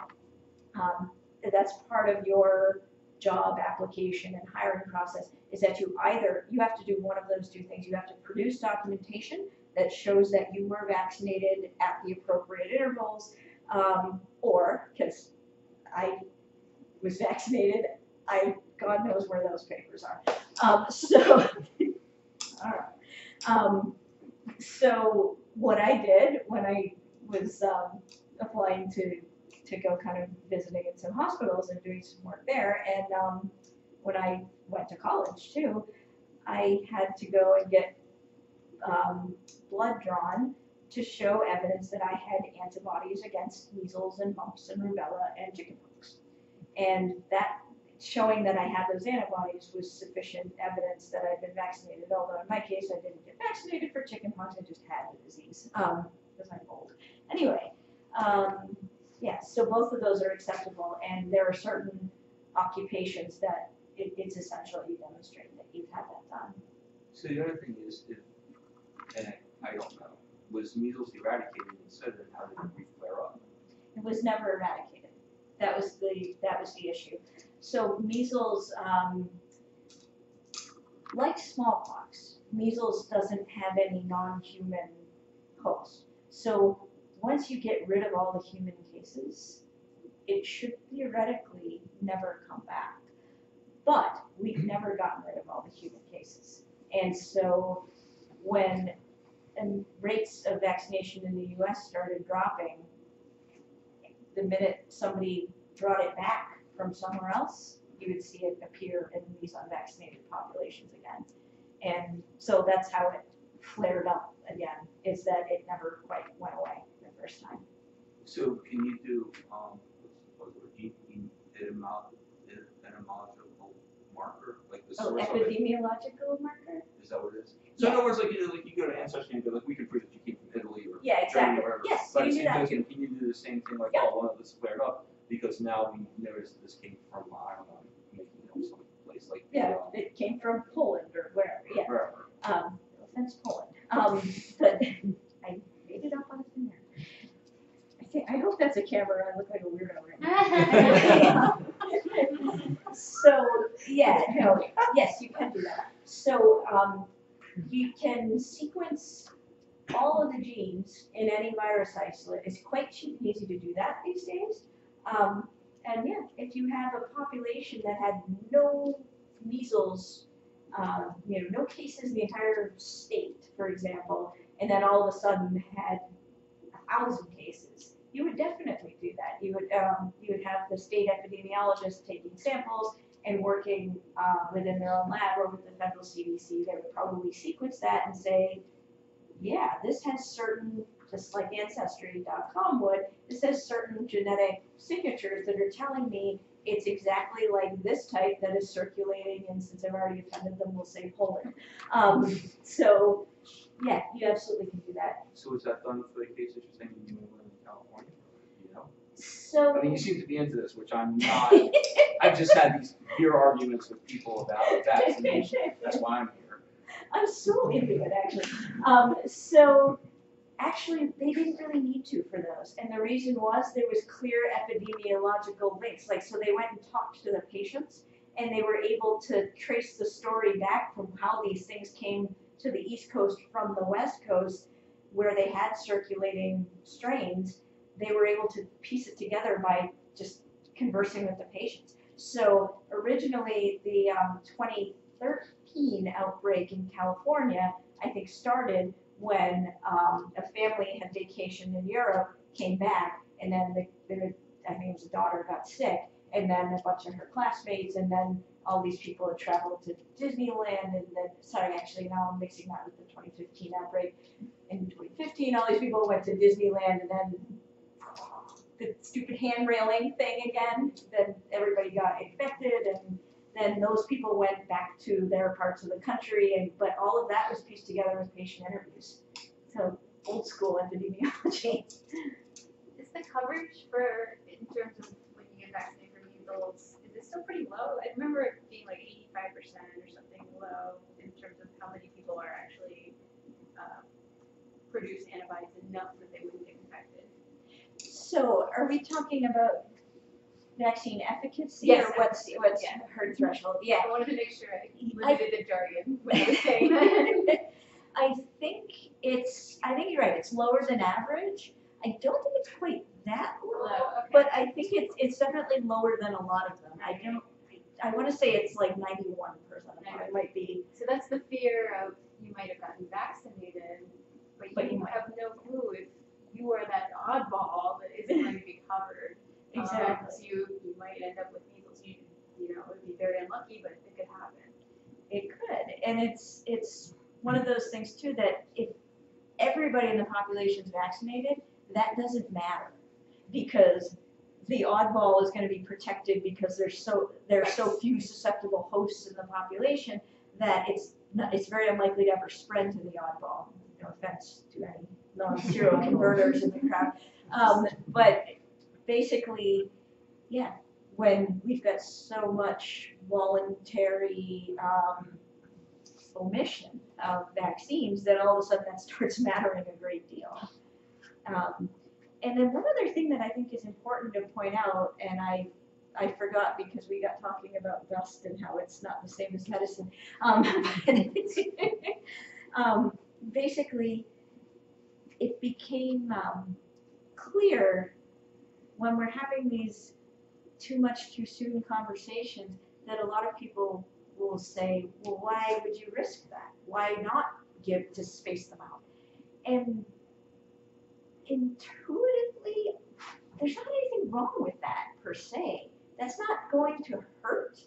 Um, that's part of your job application and hiring process, is that you either, you have to do one of those two things. You have to produce documentation that shows that you were vaccinated at the appropriate intervals, um, or, because I was vaccinated, I, God knows where those papers are. Um, so, all right. Um, so what I did when I was, um, applying to, to go kind of visiting in some hospitals and doing some work there, and, um, when I went to college too, I had to go and get um, blood drawn to show evidence that I had antibodies against measles and mumps and rubella and chickenpox. And that showing that I had those antibodies was sufficient evidence that I'd been vaccinated. Although in my case, I didn't get vaccinated for chickenpox; I just had the disease um, because I'm old. Anyway, um, yeah. So both of those are acceptable, and there are certain occupations that it, it's essential you demonstrate that you've had that done.
So the other thing is, if, and I, I don't know, was measles eradicated instead, then how did it re-flare up?
It was never eradicated. That was the, that was the issue. So measles, um, like smallpox, measles doesn't have any non-human host. So once you get rid of all the human cases, it should theoretically never come back. But we've mm-hmm. never gotten rid of all the human cases. And so when and rates of vaccination in the US started dropping, the minute somebody brought it back from somewhere else, you would see it appear in these unvaccinated populations again. And so that's how it flared up again, is that it never quite went away first time.
So can you do, um, what's the word, etymolo- et- etymological marker, like the
Oh,
source of it?
epidemiological marker?
Is that what it is? So in other words, like, you know, like you go to Ancestry and be like, we can prove that you came from Italy or
Yeah,
Germany
exactly.
or wherever.
Yes,
But
you
at the
do
same
that
token, can you do the same thing like,
Yeah.
oh, well, this flared up because now we noticed this came from, I don't know, maybe, you know, some place like.
Yeah, it came from Poland or wherever, yeah.
Wherever.
Um, no offense, Poland. Um, but I made it up on thin air. I I hope that's a camera. I look like a weirdo right now. so, yeah, no, yes, you can do that. So, um, you can sequence all of the genes in any virus isolate. It's quite cheap and easy to do that these days. Um, and yeah, if you have a population that had no measles, uh, you know, no cases in the entire state, for example, and then all of a sudden had a thousand cases, you would definitely do that. You would, um, you would have the state epidemiologist taking samples and working, uh, within their own lab or with the federal CDC. They would probably sequence that and say, yeah, this has certain, just like Ancestry.com would, this has certain genetic signatures that are telling me it's exactly like this type that is circulating, and since I've already offended them, we'll say Poland. Um, so, yeah, you absolutely can do that.
So is that done for the cases you're saying in New England and California? You know?
So.
I mean, you seem to be into this, which I'm not. I've just had these beer arguments with people about vaccination. That's why I'm here.
I'm so into it, actually. Um, so, actually, they didn't really need to for those. And the reason was there was clear epidemiological links. Like, so they went and talked to the patients, and they were able to trace the story back from how these things came to the East Coast from the West Coast, where they had circulating strains. They were able to piece it together by just conversing with the patients. So, originally, the um, 2013 outbreak in California, I think, started when um, a family had vacationed in Europe, came back, and then the, the I think it was a daughter got sick, and then a bunch of her classmates, and then all these people had traveled to Disneyland, and then sorry, actually now I'm mixing that with the 2015 outbreak. In 2015, all these people went to Disneyland, and then the stupid hand railing thing again. Then everybody got infected, and then those people went back to their parts of the country, and but all of that was pieced together with patient interviews. So old school epidemiology.
Is the coverage for, in terms of when you get vaccinated for measles, is it still pretty low? I remember it being like eighty-five percent or something low in terms of how many people are actually, uh, produce antibodies enough that they wouldn't.
So are we talking about vaccine efficacy
Yes,
or what's what's
yeah.
her threshold? Yeah.
I wanted to make sure I limited the jargon when I was saying that.
I think it's, I think you're right, it's lower than average. I don't think it's quite that low,
Low, okay.
but I think it's, it's definitely lower than a lot of them. I don't, I wanna say it's like ninety-one percent of them, it might be,
So that's the fear of you might have gotten vaccinated, but
But you
you
might-
have no clue if you are that oddball that isn't going to be covered. Um,
Exactly.
so you, you might end up with measles. You, you know, it would be very unlucky, but it could happen.
it could. And it's, it's one of those things too, that if everybody in the population is vaccinated, that doesn't matter. Because the oddball is gonna be protected because there's so, there are so few susceptible hosts in the population that it's, not- it's very unlikely to ever spread to the oddball. No offense to any non-seroconverters in the crowd. Um, but basically, yeah, when we've got so much voluntary, um, omission of vaccines, then all of a sudden that starts mattering a great deal. Um, and then one other thing that I think is important to point out, and I, I forgot because we got talking about dust and how it's not the same as medicine. Um, um, basically, it became um, clear when we're having these too much too soon conversations that a lot of people will say, well, why would you risk that? Why not give to space them out? And intuitively, there's not anything wrong with that per se. That's not going to hurt.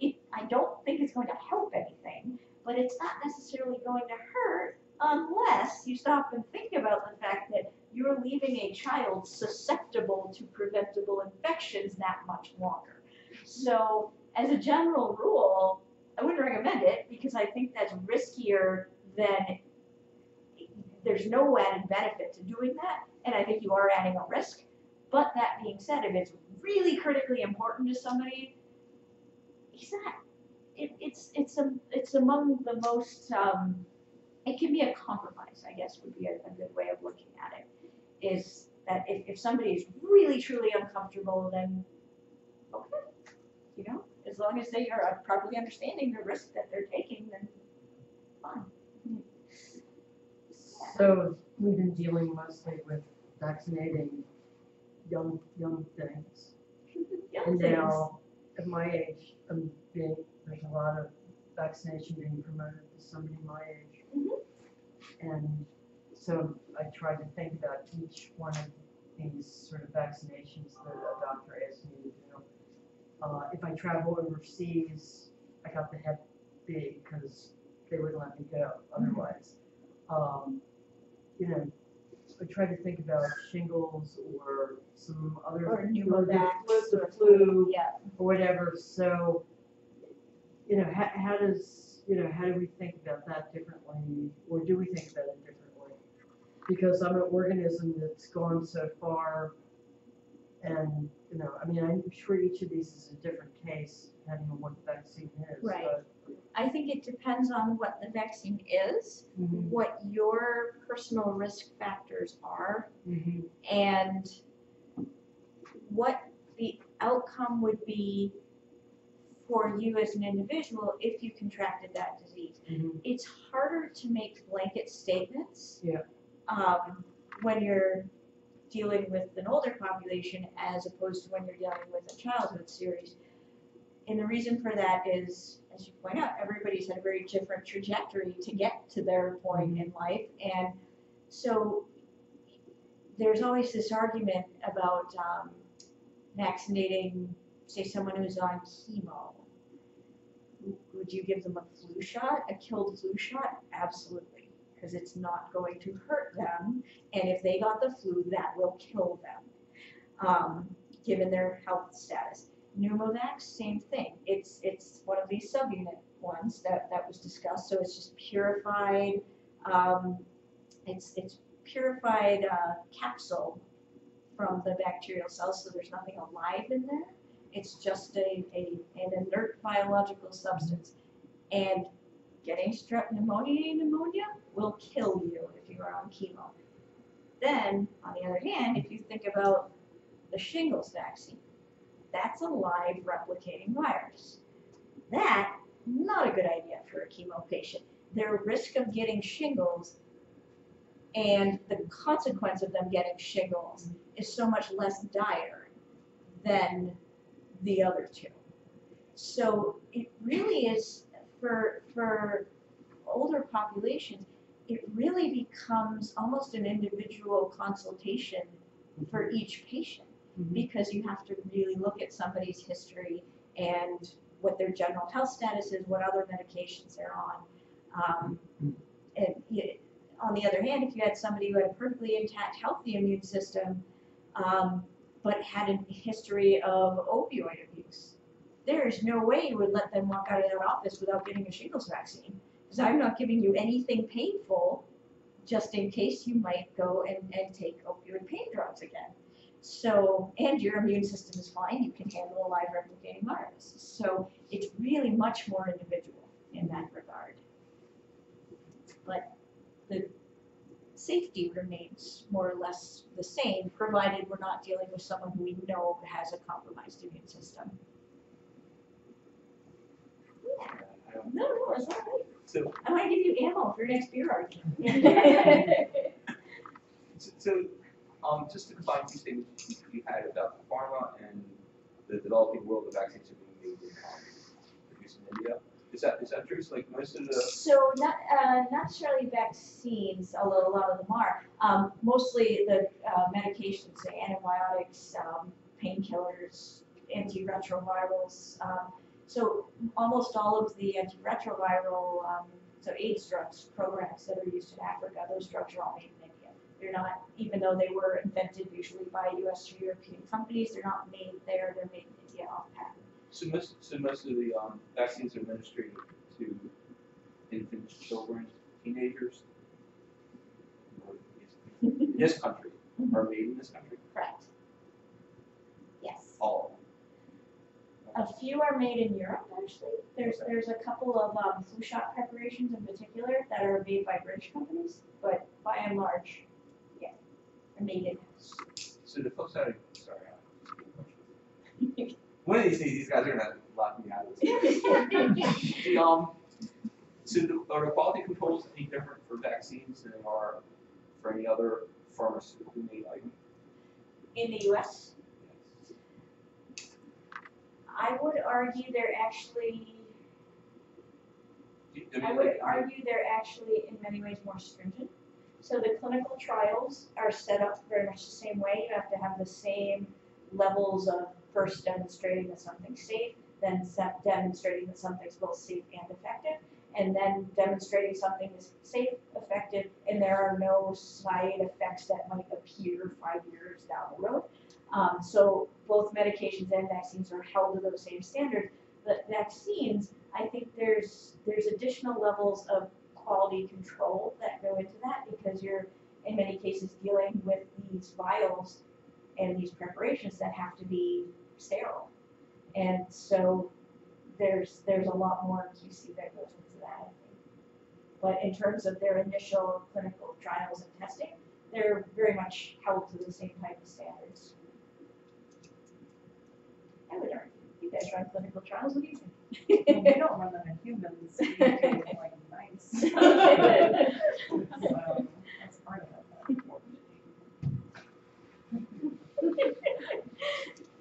It, I don't think it's going to help anything, but it's not necessarily going to hurt unless you stop and think about the fact that you're leaving a child susceptible to preventable infections that much longer. So, as a general rule, I wouldn't recommend it because I think that's riskier than there's no added benefit to doing that, and I think you are adding a risk. But that being said, if it's really critically important to somebody, he's not. It, it's it's a it's among the most. Um, it can be a compromise, I guess, would be a, a good way of looking at it. Is that if, if somebody is really truly uncomfortable, then okay, you know, as long as they are properly understanding the risk that they're taking, then fine.
So we've been dealing mostly with vaccinating young, young things.
Young
And
things.
now, at my age, I'm being, there's a lot of vaccination being promoted to somebody my age.
Mhm.
And so I tried to think about each one of these sort of vaccinations that a doctor asked me to do. Uh, if I travel overseas, I got the Hep B because they wouldn't let me go otherwise. Um, you know, I tried to think about shingles or some other.
Or pneumovax
flu-
or
The flu,
Yeah,
or whatever, so, you know, how, how does, you know, how do we think about that differently, or do we think about it differently? Because I'm an organism that's gone so far, and, you know, I mean, I'm sure each of these is a different case, depending on what the vaccine is,
Right.
but.
I think it depends on what the vaccine is,
Mhm,
what your personal risk factors are,
mhm,
and what the outcome would be for you as an individual if you contracted that disease.
mhm.
It's harder to make blanket statements.
Yeah.
Um, when you're dealing with an older population as opposed to when you're dealing with a childhood series. And the reason for that is, as you point out, everybody's had a very different trajectory to get to their point in life. And so there's always this argument about um, vaccinating, say, someone who's on chemo. Would you give them a flu shot, a killed flu shot? Absolutely, because it's not going to hurt them. And if they got the flu, that will kill them, um, given their health status. Pneumovax, same thing. It's it's one of these subunit ones that, that was discussed. So it's just purified. Um, it's it's purified uh, capsule from the bacterial cells, so there's nothing alive in there. It's just a, a an inert biological substance. And getting strep pneumonia pneumonia will kill you if you are on chemo. Then, on the other hand, if you think about the shingles vaccine, that's a live replicating virus. That, not a good idea for a chemo patient. Their risk of getting shingles and the consequence of them getting shingles is so much less dire than the other two. So it really is for for older populations, it really becomes almost an individual consultation for each patient
Mhm.
because you have to really look at somebody's history and what their general health status is, what other medications they're on. Um, and y- on the other hand, if you had somebody who had a perfectly intact, healthy immune system, um, but had a history of opioid abuse, there is no way you would let them walk out of their office without getting a shingles vaccine. Because I'm not giving you anything painful just in case you might go and, and take opioid pain drugs again. So, and your immune system is fine, you can handle a live replicating virus. So it's really much more individual in that regard. But the safety remains more or less the same, provided we're not dealing with someone who we know has a compromised immune system. Yeah, no, no, it's all right.
So,
I to give you ammo for your next beer argument.
so- so, um, just to combine two statements you- had about the pharma and the developing world, the vaccines are being made in, um, produced in India. Is that, is that true? So like most of the,
So not, uh, not necessarily vaccines, although a lot of them are. Um, mostly the uh, medications, say antibiotics, um, painkillers, antiretrovirals. Um, so almost all of the antiretroviral, um, so AIDS drugs programs that are used in Africa, those drugs are all made in India. They're not, even though they were invented usually by U.S. or European companies, they're not made there. They're made in India off patent.
So most, so most of the, um, vaccines are administered to infants, children, teenagers? In this country, are made in this country,
Correct. Yes.
all
A few are made in Europe, actually. There's, there's a couple of um, flu shot preparations in particular that are made by British companies, but by and large, yeah, they're made in.
So the folks out side, sorry. One of these days, these guys are gonna lock me out of this. The, um, so the, are the quality controls any different for vaccines than they are for any other pharmaceutical made item?
In the US, I would argue they're actually,
I
I would
like,
argue they're actually in many ways more stringent. So the clinical trials are set up very much the same way. You have to have the same levels of first demonstrating that something's safe, then demonstrating that something's both safe and effective, and then demonstrating something is safe, effective, and there are no side effects that might appear five years down the road. Um, so both medications and vaccines are held to those same standards. But vaccines, I think there's there's additional levels of quality control that go into that because you're in many cases dealing with these vials and these preparations that have to be sterile. And so there's there's a lot more QC that goes into that, I think. But in terms of their initial clinical trials and testing, they're very much held to the same type of standards. I would argue, you guys run clinical trials, what do you think?
Well, we don't run them in humans, we do it like mice. So, that's part of it.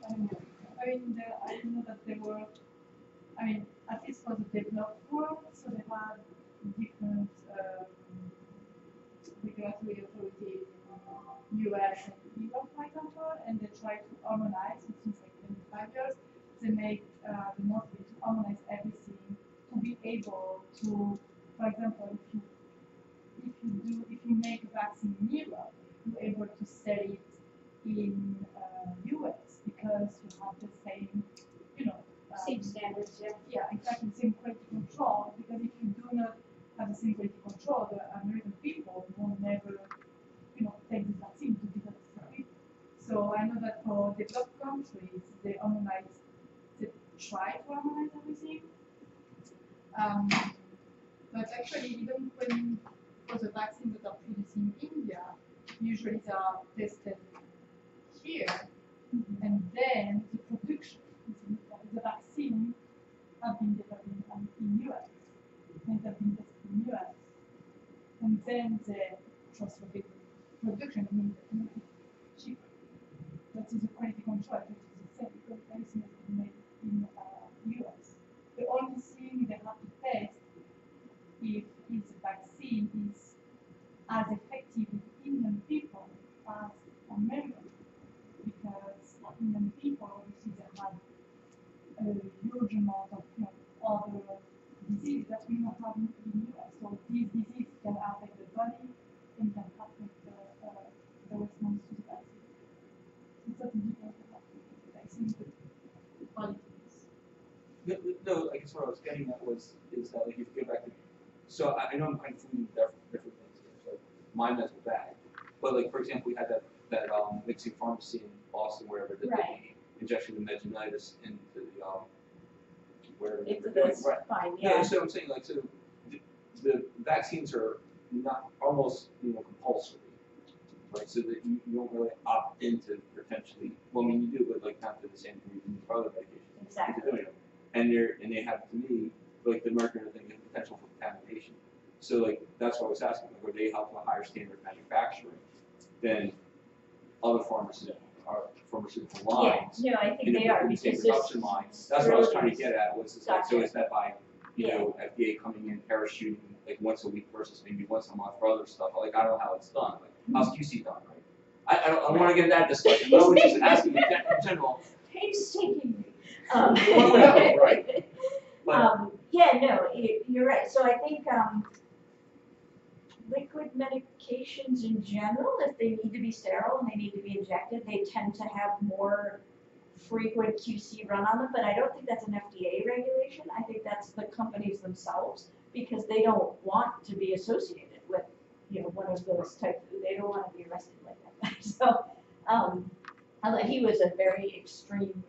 I don't know. The, I know that they were, I mean, at least for the developed world, so they had different um, regulatory authorities in US and Europe, for example, and they try to harmonize it since like 25 years. They make uh, the motive to harmonize everything to be able to, for example, if you if you do if you make a vaccine in Europe, you're able to sell it in uh, US because you have the same, you know, um,
Same standards, yeah.
yeah, exactly same quality control. Because if you do not have the same quality control, the American people will never, you know, take the vaccine to give it to their people. So I know that for developed countries, they harmonize, they try to harmonize everything. Um, but actually, even when for the vaccines that are produced in India, usually they are tested here, and then the production, of the vaccine have been developed in, in US, and have been tested in US, and then the transfer the production in India, cheaper. That is a quality control, which is the same because everything has been made in uh, US. The only thing they have to test if, if the vaccine is as effective in Indian people as American because Indian people obviously they have a huge amount of you know, other diseases that we don't have in, in US. So these diseases can affect the body and can affect the, uh, the response to the vaccine. So that's a difference they have to the vaccine with quality.
No, I guess what I was getting at was, is that like if you go back to, so I, know I'm kind of fleeting different, different things here, so my mental bag. But like, for example, we had that, that, um, mixing pharmacy in Boston, wherever, that
Right.
they injected the into the, um, wherever
Into
were doing,
this,
right.
fine,
Yeah,
yeah.
so I'm saying like, so the, the vaccines are not, almost, you know, compulsory. Right, so that you, you don't really opt into potentially, well, I mean, you do, but like not to the same degree you do for other medications.
Exactly.
Into doing them. And they're, and they have to me, like the mercury and thing, the potential for contamination. So like, that's what I was asking, like, are they held to a higher standard of manufacturing than other pharmaceutical, or pharmaceutical
Yeah,
lines?
no, I think they are, because this.
production lines. That's what I was trying to get at, was it's like, so
Gotcha.
is that by, you know, FDA coming in parachuting like once a week versus maybe once a month for other stuff, like, I don't know how it's done, like, how's QC done, right? I, I don't, I don't wanna get into that discussion, but I was just asking in gen- in general,
Painstakingly. Um,
Well, whatever, right? but,
Um, yeah, no, you, you're right, so I think, um, liquid medications in general, if they need to be sterile and they need to be injected, they tend to have more frequent QC run on them, but I don't think that's an FDA regulation, I think that's the companies themselves, because they don't want to be associated with, you know, one of those types, they don't wanna be arrested like that, so, um, he was a very extreme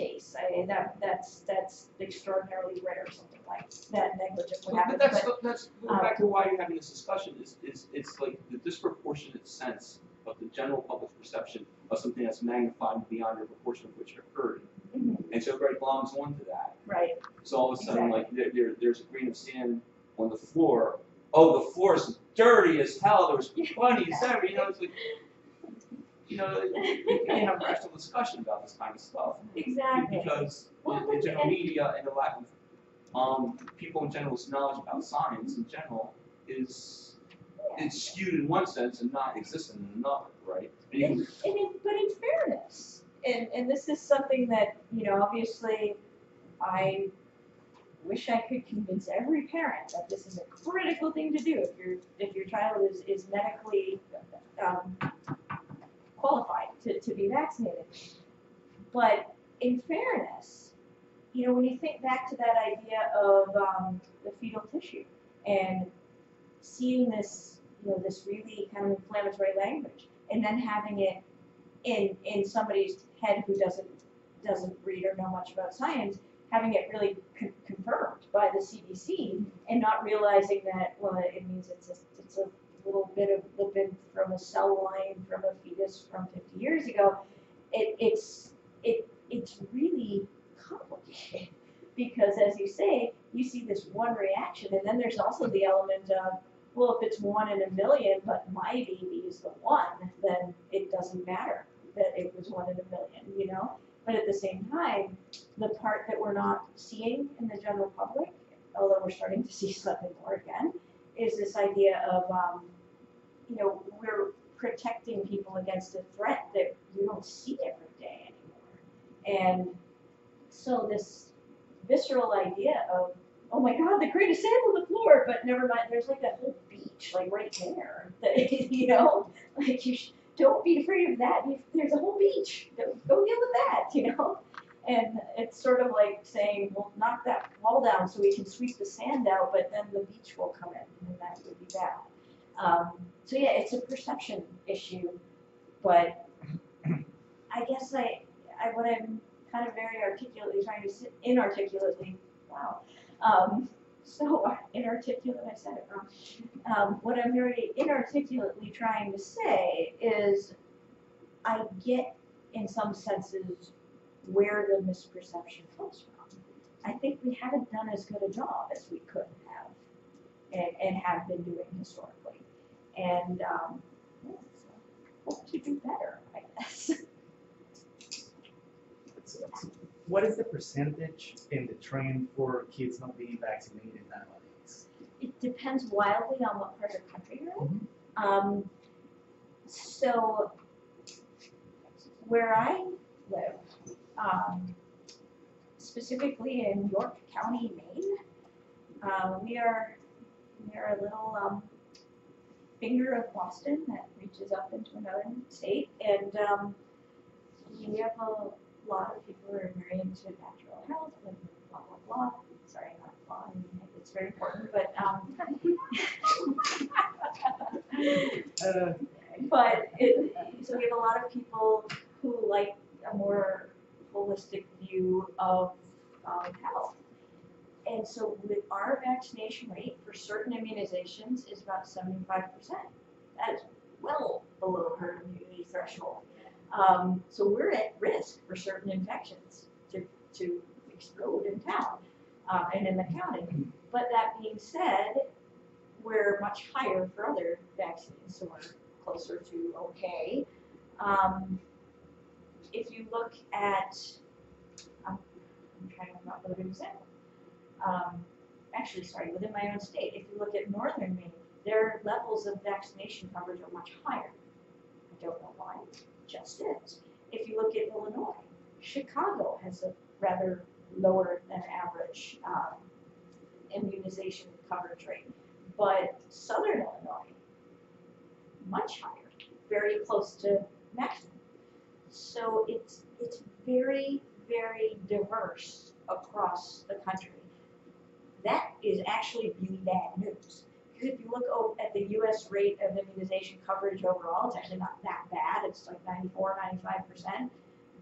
case, I, that, that's, that's extraordinarily rare, something like that negligent would
but
happen,
that's,
but,
that's, going back to why you're having this discussion, is, is, it's like the disproportionate sense of the general public's perception of something that's magnified beyond the proportion of which it occurred.
Mhm,
And so Greg everybody gloms onto that.
right,
So all of a sudden, like, there, there, there's a grain of sand on the floor. Oh, the floor is dirty as hell. There was bunnies everywhere. You know, it's like, you know, you can't have rational discussion about this kind of stuff.
Exactly.
Because
Well,
the, the general media and the lack of, um, people in general's knowledge about science in general is, it's skewed in one sense and not existent in another, right? And,
and in, but in fairness, and, and this is something that, you know, obviously, I wish I could convince every parent that this is a critical thing to do if your, if your child is, is medically, um, qualified to, to be vaccinated. But in fairness, you know, when you think back to that idea of, um, the fetal tissue and seeing this, you know, this really kind of inflammatory language, and then having it in in somebody's head who doesn't doesn't read or know much about science, having it really con- confirmed by the CDC, and not realizing that well, it means it's a, it's a little bit of lipid from a cell line from a fetus from 50 years ago. It, it's it it's really complicated because, as you say, you see this one reaction, and then there's also the element of well, if it's one in a million, but my baby is the one, then it doesn't matter that it was one in a million, you know? But at the same time, the part that we're not seeing in the general public, although we're starting to see slightly more again, is this idea of, um, you know, we're protecting people against a threat that we don't see every day anymore. And so this visceral idea of oh my god, the greatest sand on the floor, but never mind, there's like that whole beach, like right there, that, you know, like you don't be afraid of that, there's a whole beach, go deal with that, you know? And it's sort of like saying, well, knock that wall down so we can sweep the sand out, but then the beach will come in, and that would be bad. Um, so yeah, it's a perception issue, but I guess I, I, what I'm kind of very articulately trying to, s- inarticulately, wow, um, so inarticulate, I said it wrong. Um, what I'm very inarticulately trying to say is I get, in some senses, where the misperception comes from. I think we haven't done as good a job as we could have and, and have been doing historically. And, um, yeah, so hope to do better, I guess.
What is the percentage in the trend for kids not being vaccinated nowadays?
It depends wildly on what part of the country you're in. Um, so where I live, um, specifically in York County, Maine, uh, we are we are a little um, finger of Boston that reaches up into another state, and um, we have a lot of people who are very into natural health and blah blah blah. Sorry, not blah. I mean, it's very important, but um,
Uh,
but it, so we have a lot of people who like a more holistic view of um, health. And so with our vaccination rate for certain immunizations is about seventy-five percent. That is well below herd immunity threshold. Um, so we're at risk for certain infections to, to explode in town, uh, and in the county. But that being said, we're much higher for other vaccines, so we're closer to okay. Um, if you look at, I'm, I'm trying to with an example. Um, actually, sorry, within my own state, if you look at northern Maine, their levels of vaccination coverage are much higher. I don't know why, just is. If you look at Illinois, Chicago has a rather lower than average um, immunization coverage rate. But southern Illinois, much higher, very close to maximum. So it's, it's very, very diverse across the country. That is actually really bad news. Because if you look at the US rate of immunization coverage overall, it's actually not that bad. It's like 94, 95%.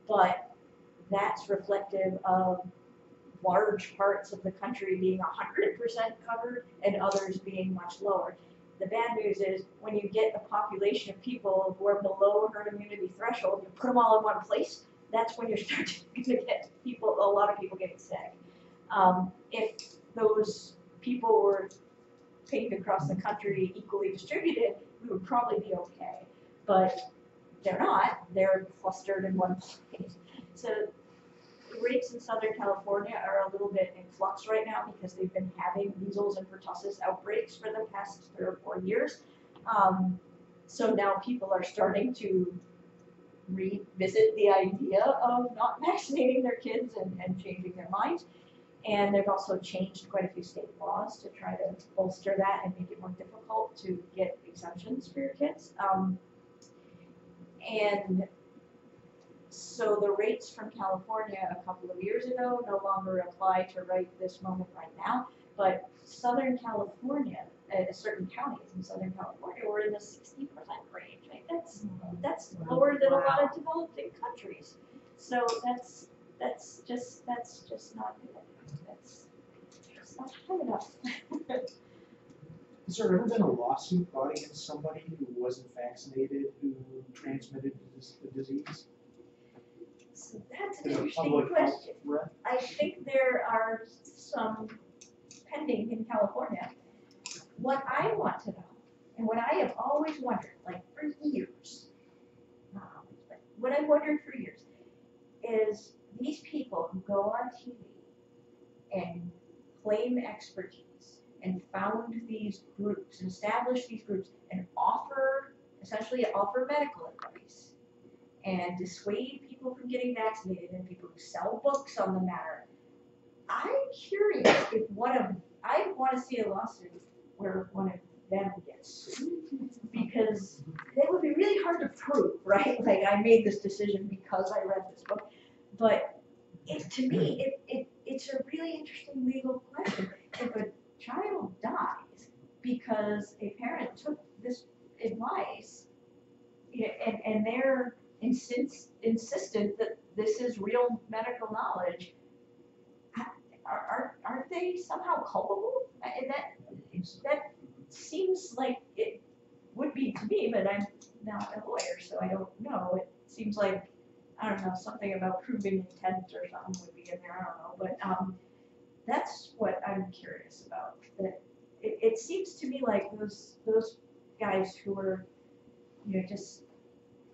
But that's reflective of large parts of the country being 100% covered and others being much lower. The bad news is when you get a population of people who are below herd immunity threshold, you put them all in one place, that's when you're starting to get people, a lot of people getting sick. Um, if those people were paved across the country equally distributed, we would probably be okay. But they're not, they're clustered in one place. So rates in Southern California are a little bit in flux right now because they've been having measles and pertussis outbreaks for the past three or four years. Um, so now people are starting to revisit the idea of not vaccinating their kids and, and changing their minds. And they've also changed quite a few state laws to try to bolster that and make it more difficult to get exemptions for your kids. Um, and so the rates from California a couple of years ago no longer apply to right this moment right now. But Southern California, uh, certain counties in Southern California were in the sixty percent range. Right? That's that's lower than a lot of developing countries. So that's that's just that's just not good. That's just not high enough.
Has there ever been a lawsuit brought against somebody who wasn't vaccinated who transmitted the disease?
So that's an interesting question. I think there are some pending in California. What I want to know, and what I have always wondered, like for years, um, but what I've wondered for years, is these people who go on TV and claim expertise and found these groups and establish these groups and offer, essentially offer medical advice and dissuade people from getting vaccinated and people who sell books on the matter. I'm curious if one of, I want to see a lawsuit where one of them gets sued because that would be really hard to prove, right? Like I made this decision because I read this book, but it, to me, it, it, it's a really interesting legal question. If a child dies because a parent took this advice yeah, and, and they're insist, insistent that this is real medical knowledge, are, are, aren't they somehow culpable? And that, that seems like it would be to me, but I'm not a lawyer, so I don't know. It seems like, I don't know, something about proving intent or something would be in there, I don't know, but, um, that's what I'm curious about. That it, it seems to me like those, those guys who were, you know, just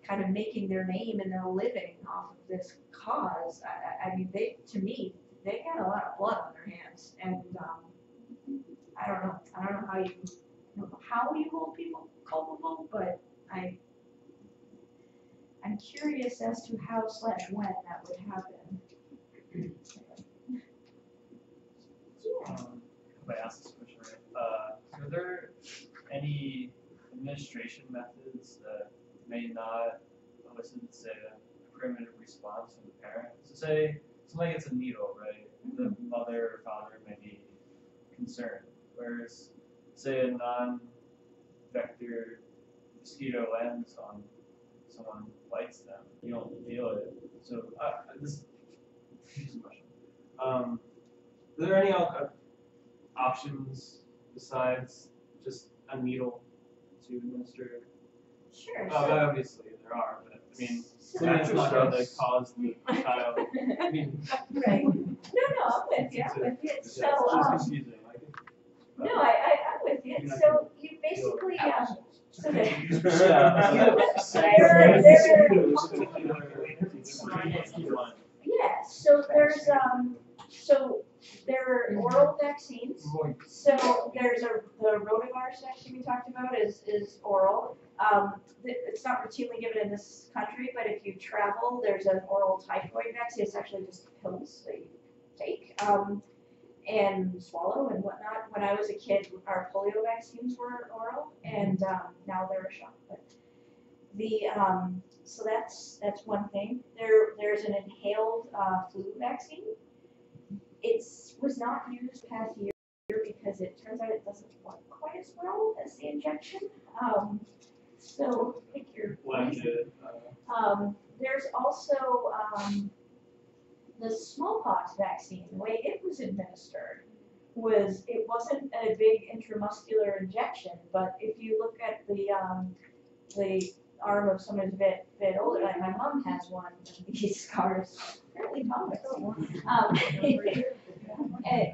kind of making their name and their living off of this cause, I, I, mean, they, to me, they got a lot of blood on their hands, and, um, I don't know, I don't know how you, how you hold people culpable, but I, I'm curious as to how slash when that would happen.
Um, if I ask this question right, uh, are there any administration methods that may not elicit, say, a primitive response from the parent? So say somebody gets a needle, right? The mother or father may be concerned, whereas say a non-vector mosquito lands on someone bites them, you don't feel it. So uh, this, here's a question. Um, are there any other options besides just a needle to administer?
Sure,
Uh,
so-
obviously there are, but I mean,
So-
something that's not gonna cause the child. I mean,
Right, no, no, I'm with you, I'm with you,
it's
so,
just
um,
confusing. Like,
no, I, I, I'm with you, so you basically, um, so there, there, there, yeah, so there's, um, so there are oral vaccines. So there's a, the rotavirus vaccine we talked about is, is oral. Um, it's not routinely given in this country, but if you travel, there's an oral typhoid vaccine. It's actually just pills that you take, um, and swallow and whatnot. When I was a kid, our polio vaccines were oral, and, um, now they're a shot, but the, um, so that's, that's one thing. There, there's an inhaled, uh, flu vaccine. It's, was not used past year because it turns out it doesn't work quite as well as the injection. Um, so pick your poison.
Uh,
Um, there's also, um, the smallpox vaccine, the way it was administered was, it wasn't a big intramuscular injection, but if you look at the, um, the arm of someone who's a bit, bit older, like my mom has one of these scars, Apparently topical. Um, and,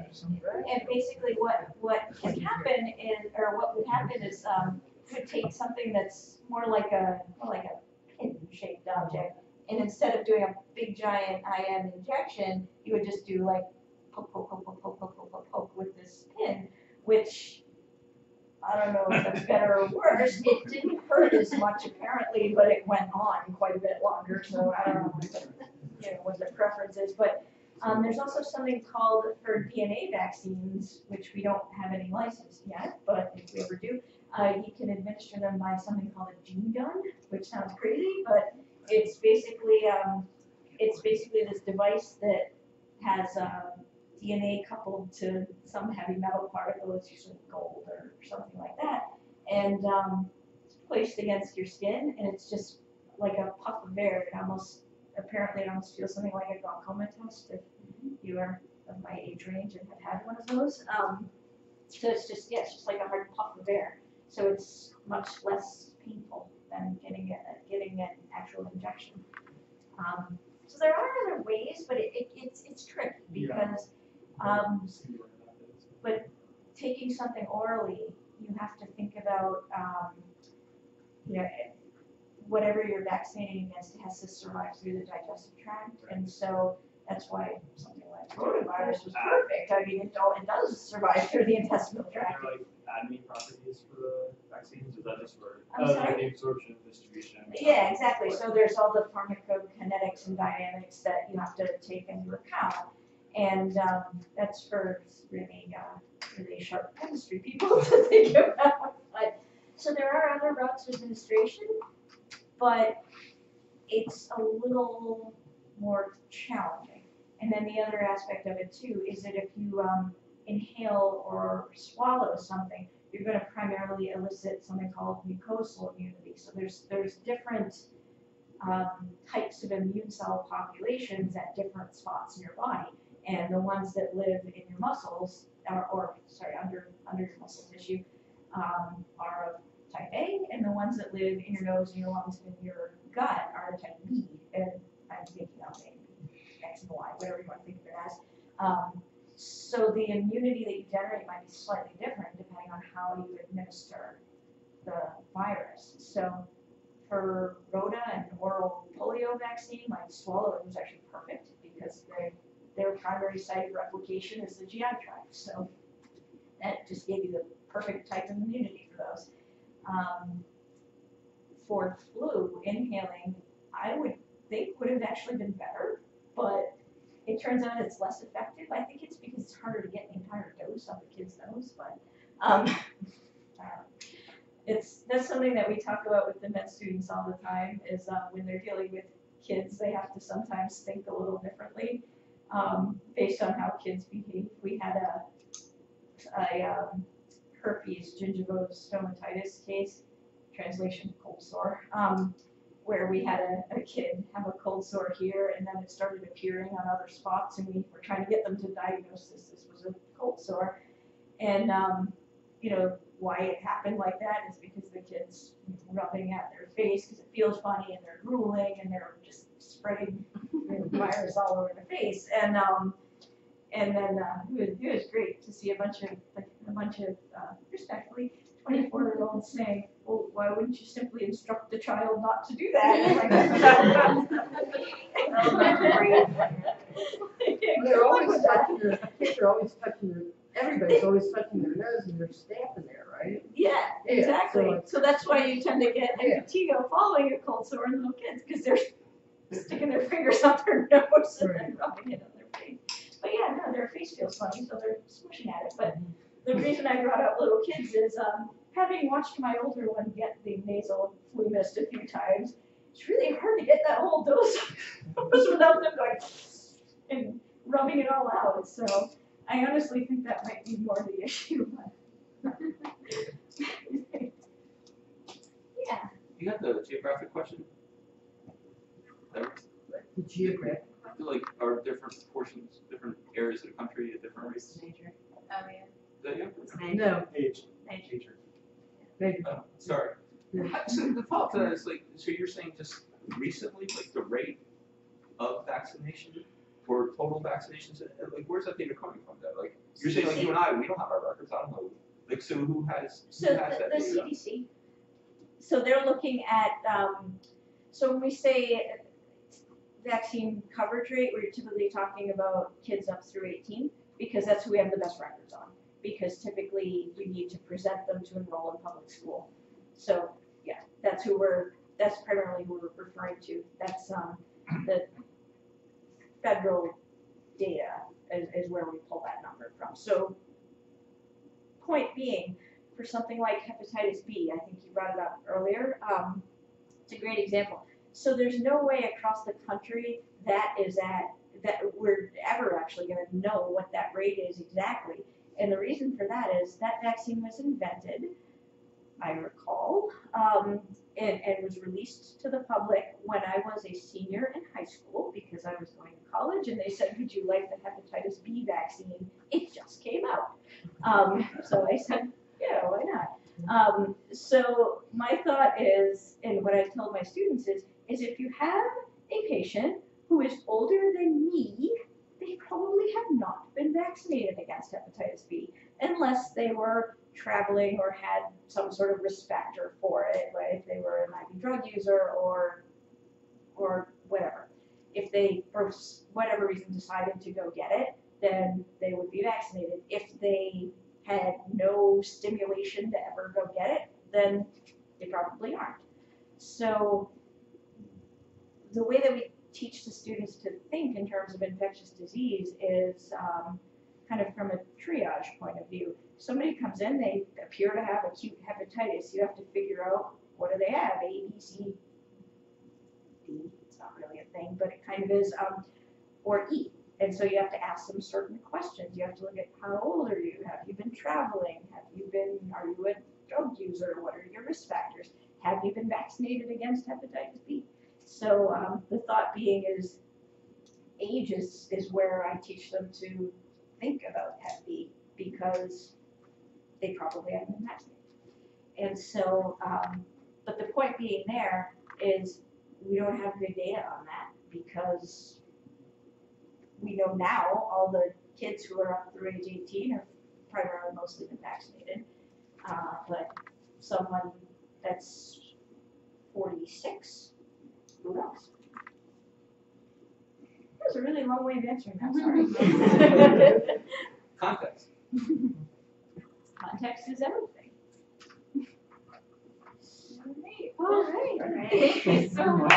and, basically what, what can happen is, or what would happen is um, could take something that's more like a, more like a pin-shaped object, and instead of doing a big giant IM injection, you would just do like poke, poke, poke, poke, poke, poke, poke, poke with this pin, which I don't know if that's better or worse. It didn't hurt as much apparently, but it went on quite a bit longer, so I don't know you know, what the preference is. But um, there's also something called for DNA vaccines, which we don't have any license yet, but if we ever do, uh, you can administer them by something called a gene gun, which sounds crazy, but it's basically, um, it's basically this device that has, um, DNA coupled to some heavy metal particle, it's usually gold or something like that. And, um, it's placed against your skin and it's just like a puff of air. It almost, apparently it almost feels something like a glaucoma test if you are of my age range and have had one of those. Um, so it's just, yeah, it's just like a hard puff of air. So it's much less painful than getting a, getting an actual injection. Um, so there are other ways, but it, it, it's, it's tricky because, um, but taking something orally, you have to think about, um, you know, whatever you're vaccinating against has to survive through the digestive tract. And so that's why something like rotavirus was perfect. I mean, it, it does survive through the intestinal tract.
Are there like ADME properties for the vaccines, is that just for?
Sorry?
The absorption, distribution.
Yeah, exactly. So there's all the pharmacokinetics and dynamics that you have to take into account. And um, that's for really, uh, really sharp chemistry people to think about. But, so there are other routes of administration, but it's a little more challenging. And then the other aspect of it too is that if you um, inhale or swallow something, you're going to primarily elicit something called mucosal immunity. So there's there's different um, types of immune cell populations at different spots in your body, and the ones that live in your muscles, or, or sorry, under under your muscle tissue, um, are of type A, and the ones that live in your nose your lungs and your gut are type B. And I'm thinking of A, X, and Y, whatever you want to think of it as. Um, so the immunity that you generate might be slightly different depending on how you administer the virus. So for Rota and oral polio vaccine, like swallowing was actually perfect because they, their primary site of replication is the GI tract. So that just gave you the perfect type of immunity for those. Um, for flu, inhaling, I would think would have actually been better, but it turns out it's less effective. I think it's because it's harder to get the entire dose up the kid's nose, but um, uh, it's that's something that we talk about with the med students all the time. Is uh, when they're dealing with kids, they have to sometimes think a little differently um, based on how kids behave. We had a a um, herpes gingivostomatitis case, translation cold sore. Um, where we had a, a kid have a cold sore here and then it started appearing on other spots and we were trying to get them to diagnose this, this was a cold sore. And, um, you know, why it happened like that is because the kid's rubbing at their face because it feels funny and they're drooling and they're just spreading the virus all over their face. And, um, and then uh, it, was, it was great to see a bunch of like, a bunch of uh, respectfully 24 year olds saying, well, why wouldn't you simply instruct the child not to do that? And I'm like,
They're always touching their, kids are always touching their, everybody's always touching their nose and they're stamping there, right?
Yeah,
Yeah,
exactly.
so
So that's why you tend to get
Yeah.
impetigo following a cold sore in little kids because they're sticking their fingers up their nose and then rubbing it on their face. But yeah, no, their face feels funny, so they're smushing at it. But the reason I brought up little kids is um, having watched my older one get the nasal flu mist a few times, it's really hard to get that whole dose without them going and rubbing it all out. So I honestly think that might be more the issue. But yeah.
You got the geographic question? There-
The geographic.
I feel like are different portions, different areas of the country at different rates? Is
Oh, yeah.
That you?
No,
Age.
Nature.
Nature.
maybe.
Oh, sorry.
Yeah.
So the follow-up to that is like, so you're saying just recently, like the rate of vaccination or total vaccinations, uh, like where's that data coming from though? Like, you're saying like you and I, we don't have our records, I don't know. Like, so who has,
So
who has
the,
that
the
data?
CDC, so they're looking at, um, so when we say vaccine coverage rate, we're typically talking about kids up through eighteen, because that's who we have the best records on. Because typically, we need to present them to enroll in public school. So, yeah, that's who we're, that's primarily who we're referring to. That's, um, the federal data is, is where we pull that number from. So, point being, for something like hepatitis B, I think you brought it up earlier, um, it's a great example. So there's no way across the country that is at, that we're ever actually gonna know what that rate is exactly. And the reason for that is that vaccine was invented, I recall, um, and, and was released to the public when I was a senior in high school because I was going to college and they said, would you like the hepatitis B vaccine? It just came out. Um, so I said, yeah, why not? Um, so my thought is, and what I tell my students is, is if you have a patient who is older than me, they probably have not been vaccinated against hepatitis B unless they were traveling or had some sort of risk factor for it, right? If they were an IV drug user or or whatever. If they, for whatever reason, decided to go get it, then they would be vaccinated. If they had no stimulation to ever go get it, then they probably aren't. So the way that we teach the students to think in terms of infectious disease is um, kind of from a triage point of view. Somebody comes in, they appear to have acute hepatitis. You have to figure out what do they have, A, B, C, D. It's not really a thing, but it kind of is, um, or E. And so you have to ask them certain questions. You have to look at how old are you? Have you been traveling? Have you been, are you a drug user? What are your risk factors? Have you been vaccinated against hepatitis B? So um, the thought being is age is, is where I teach them to think about Hep B because they probably haven't been vaccinated. And so, um, but the point being there is we don't have good data on that because we know now all the kids who are up through age 18 are primarily mostly been vaccinated. Uh, but someone that's 46, who else? That was a really long way of answering that, sorry.
Context.
Context is everything. Great.
All right.
All right.
Thank you so much.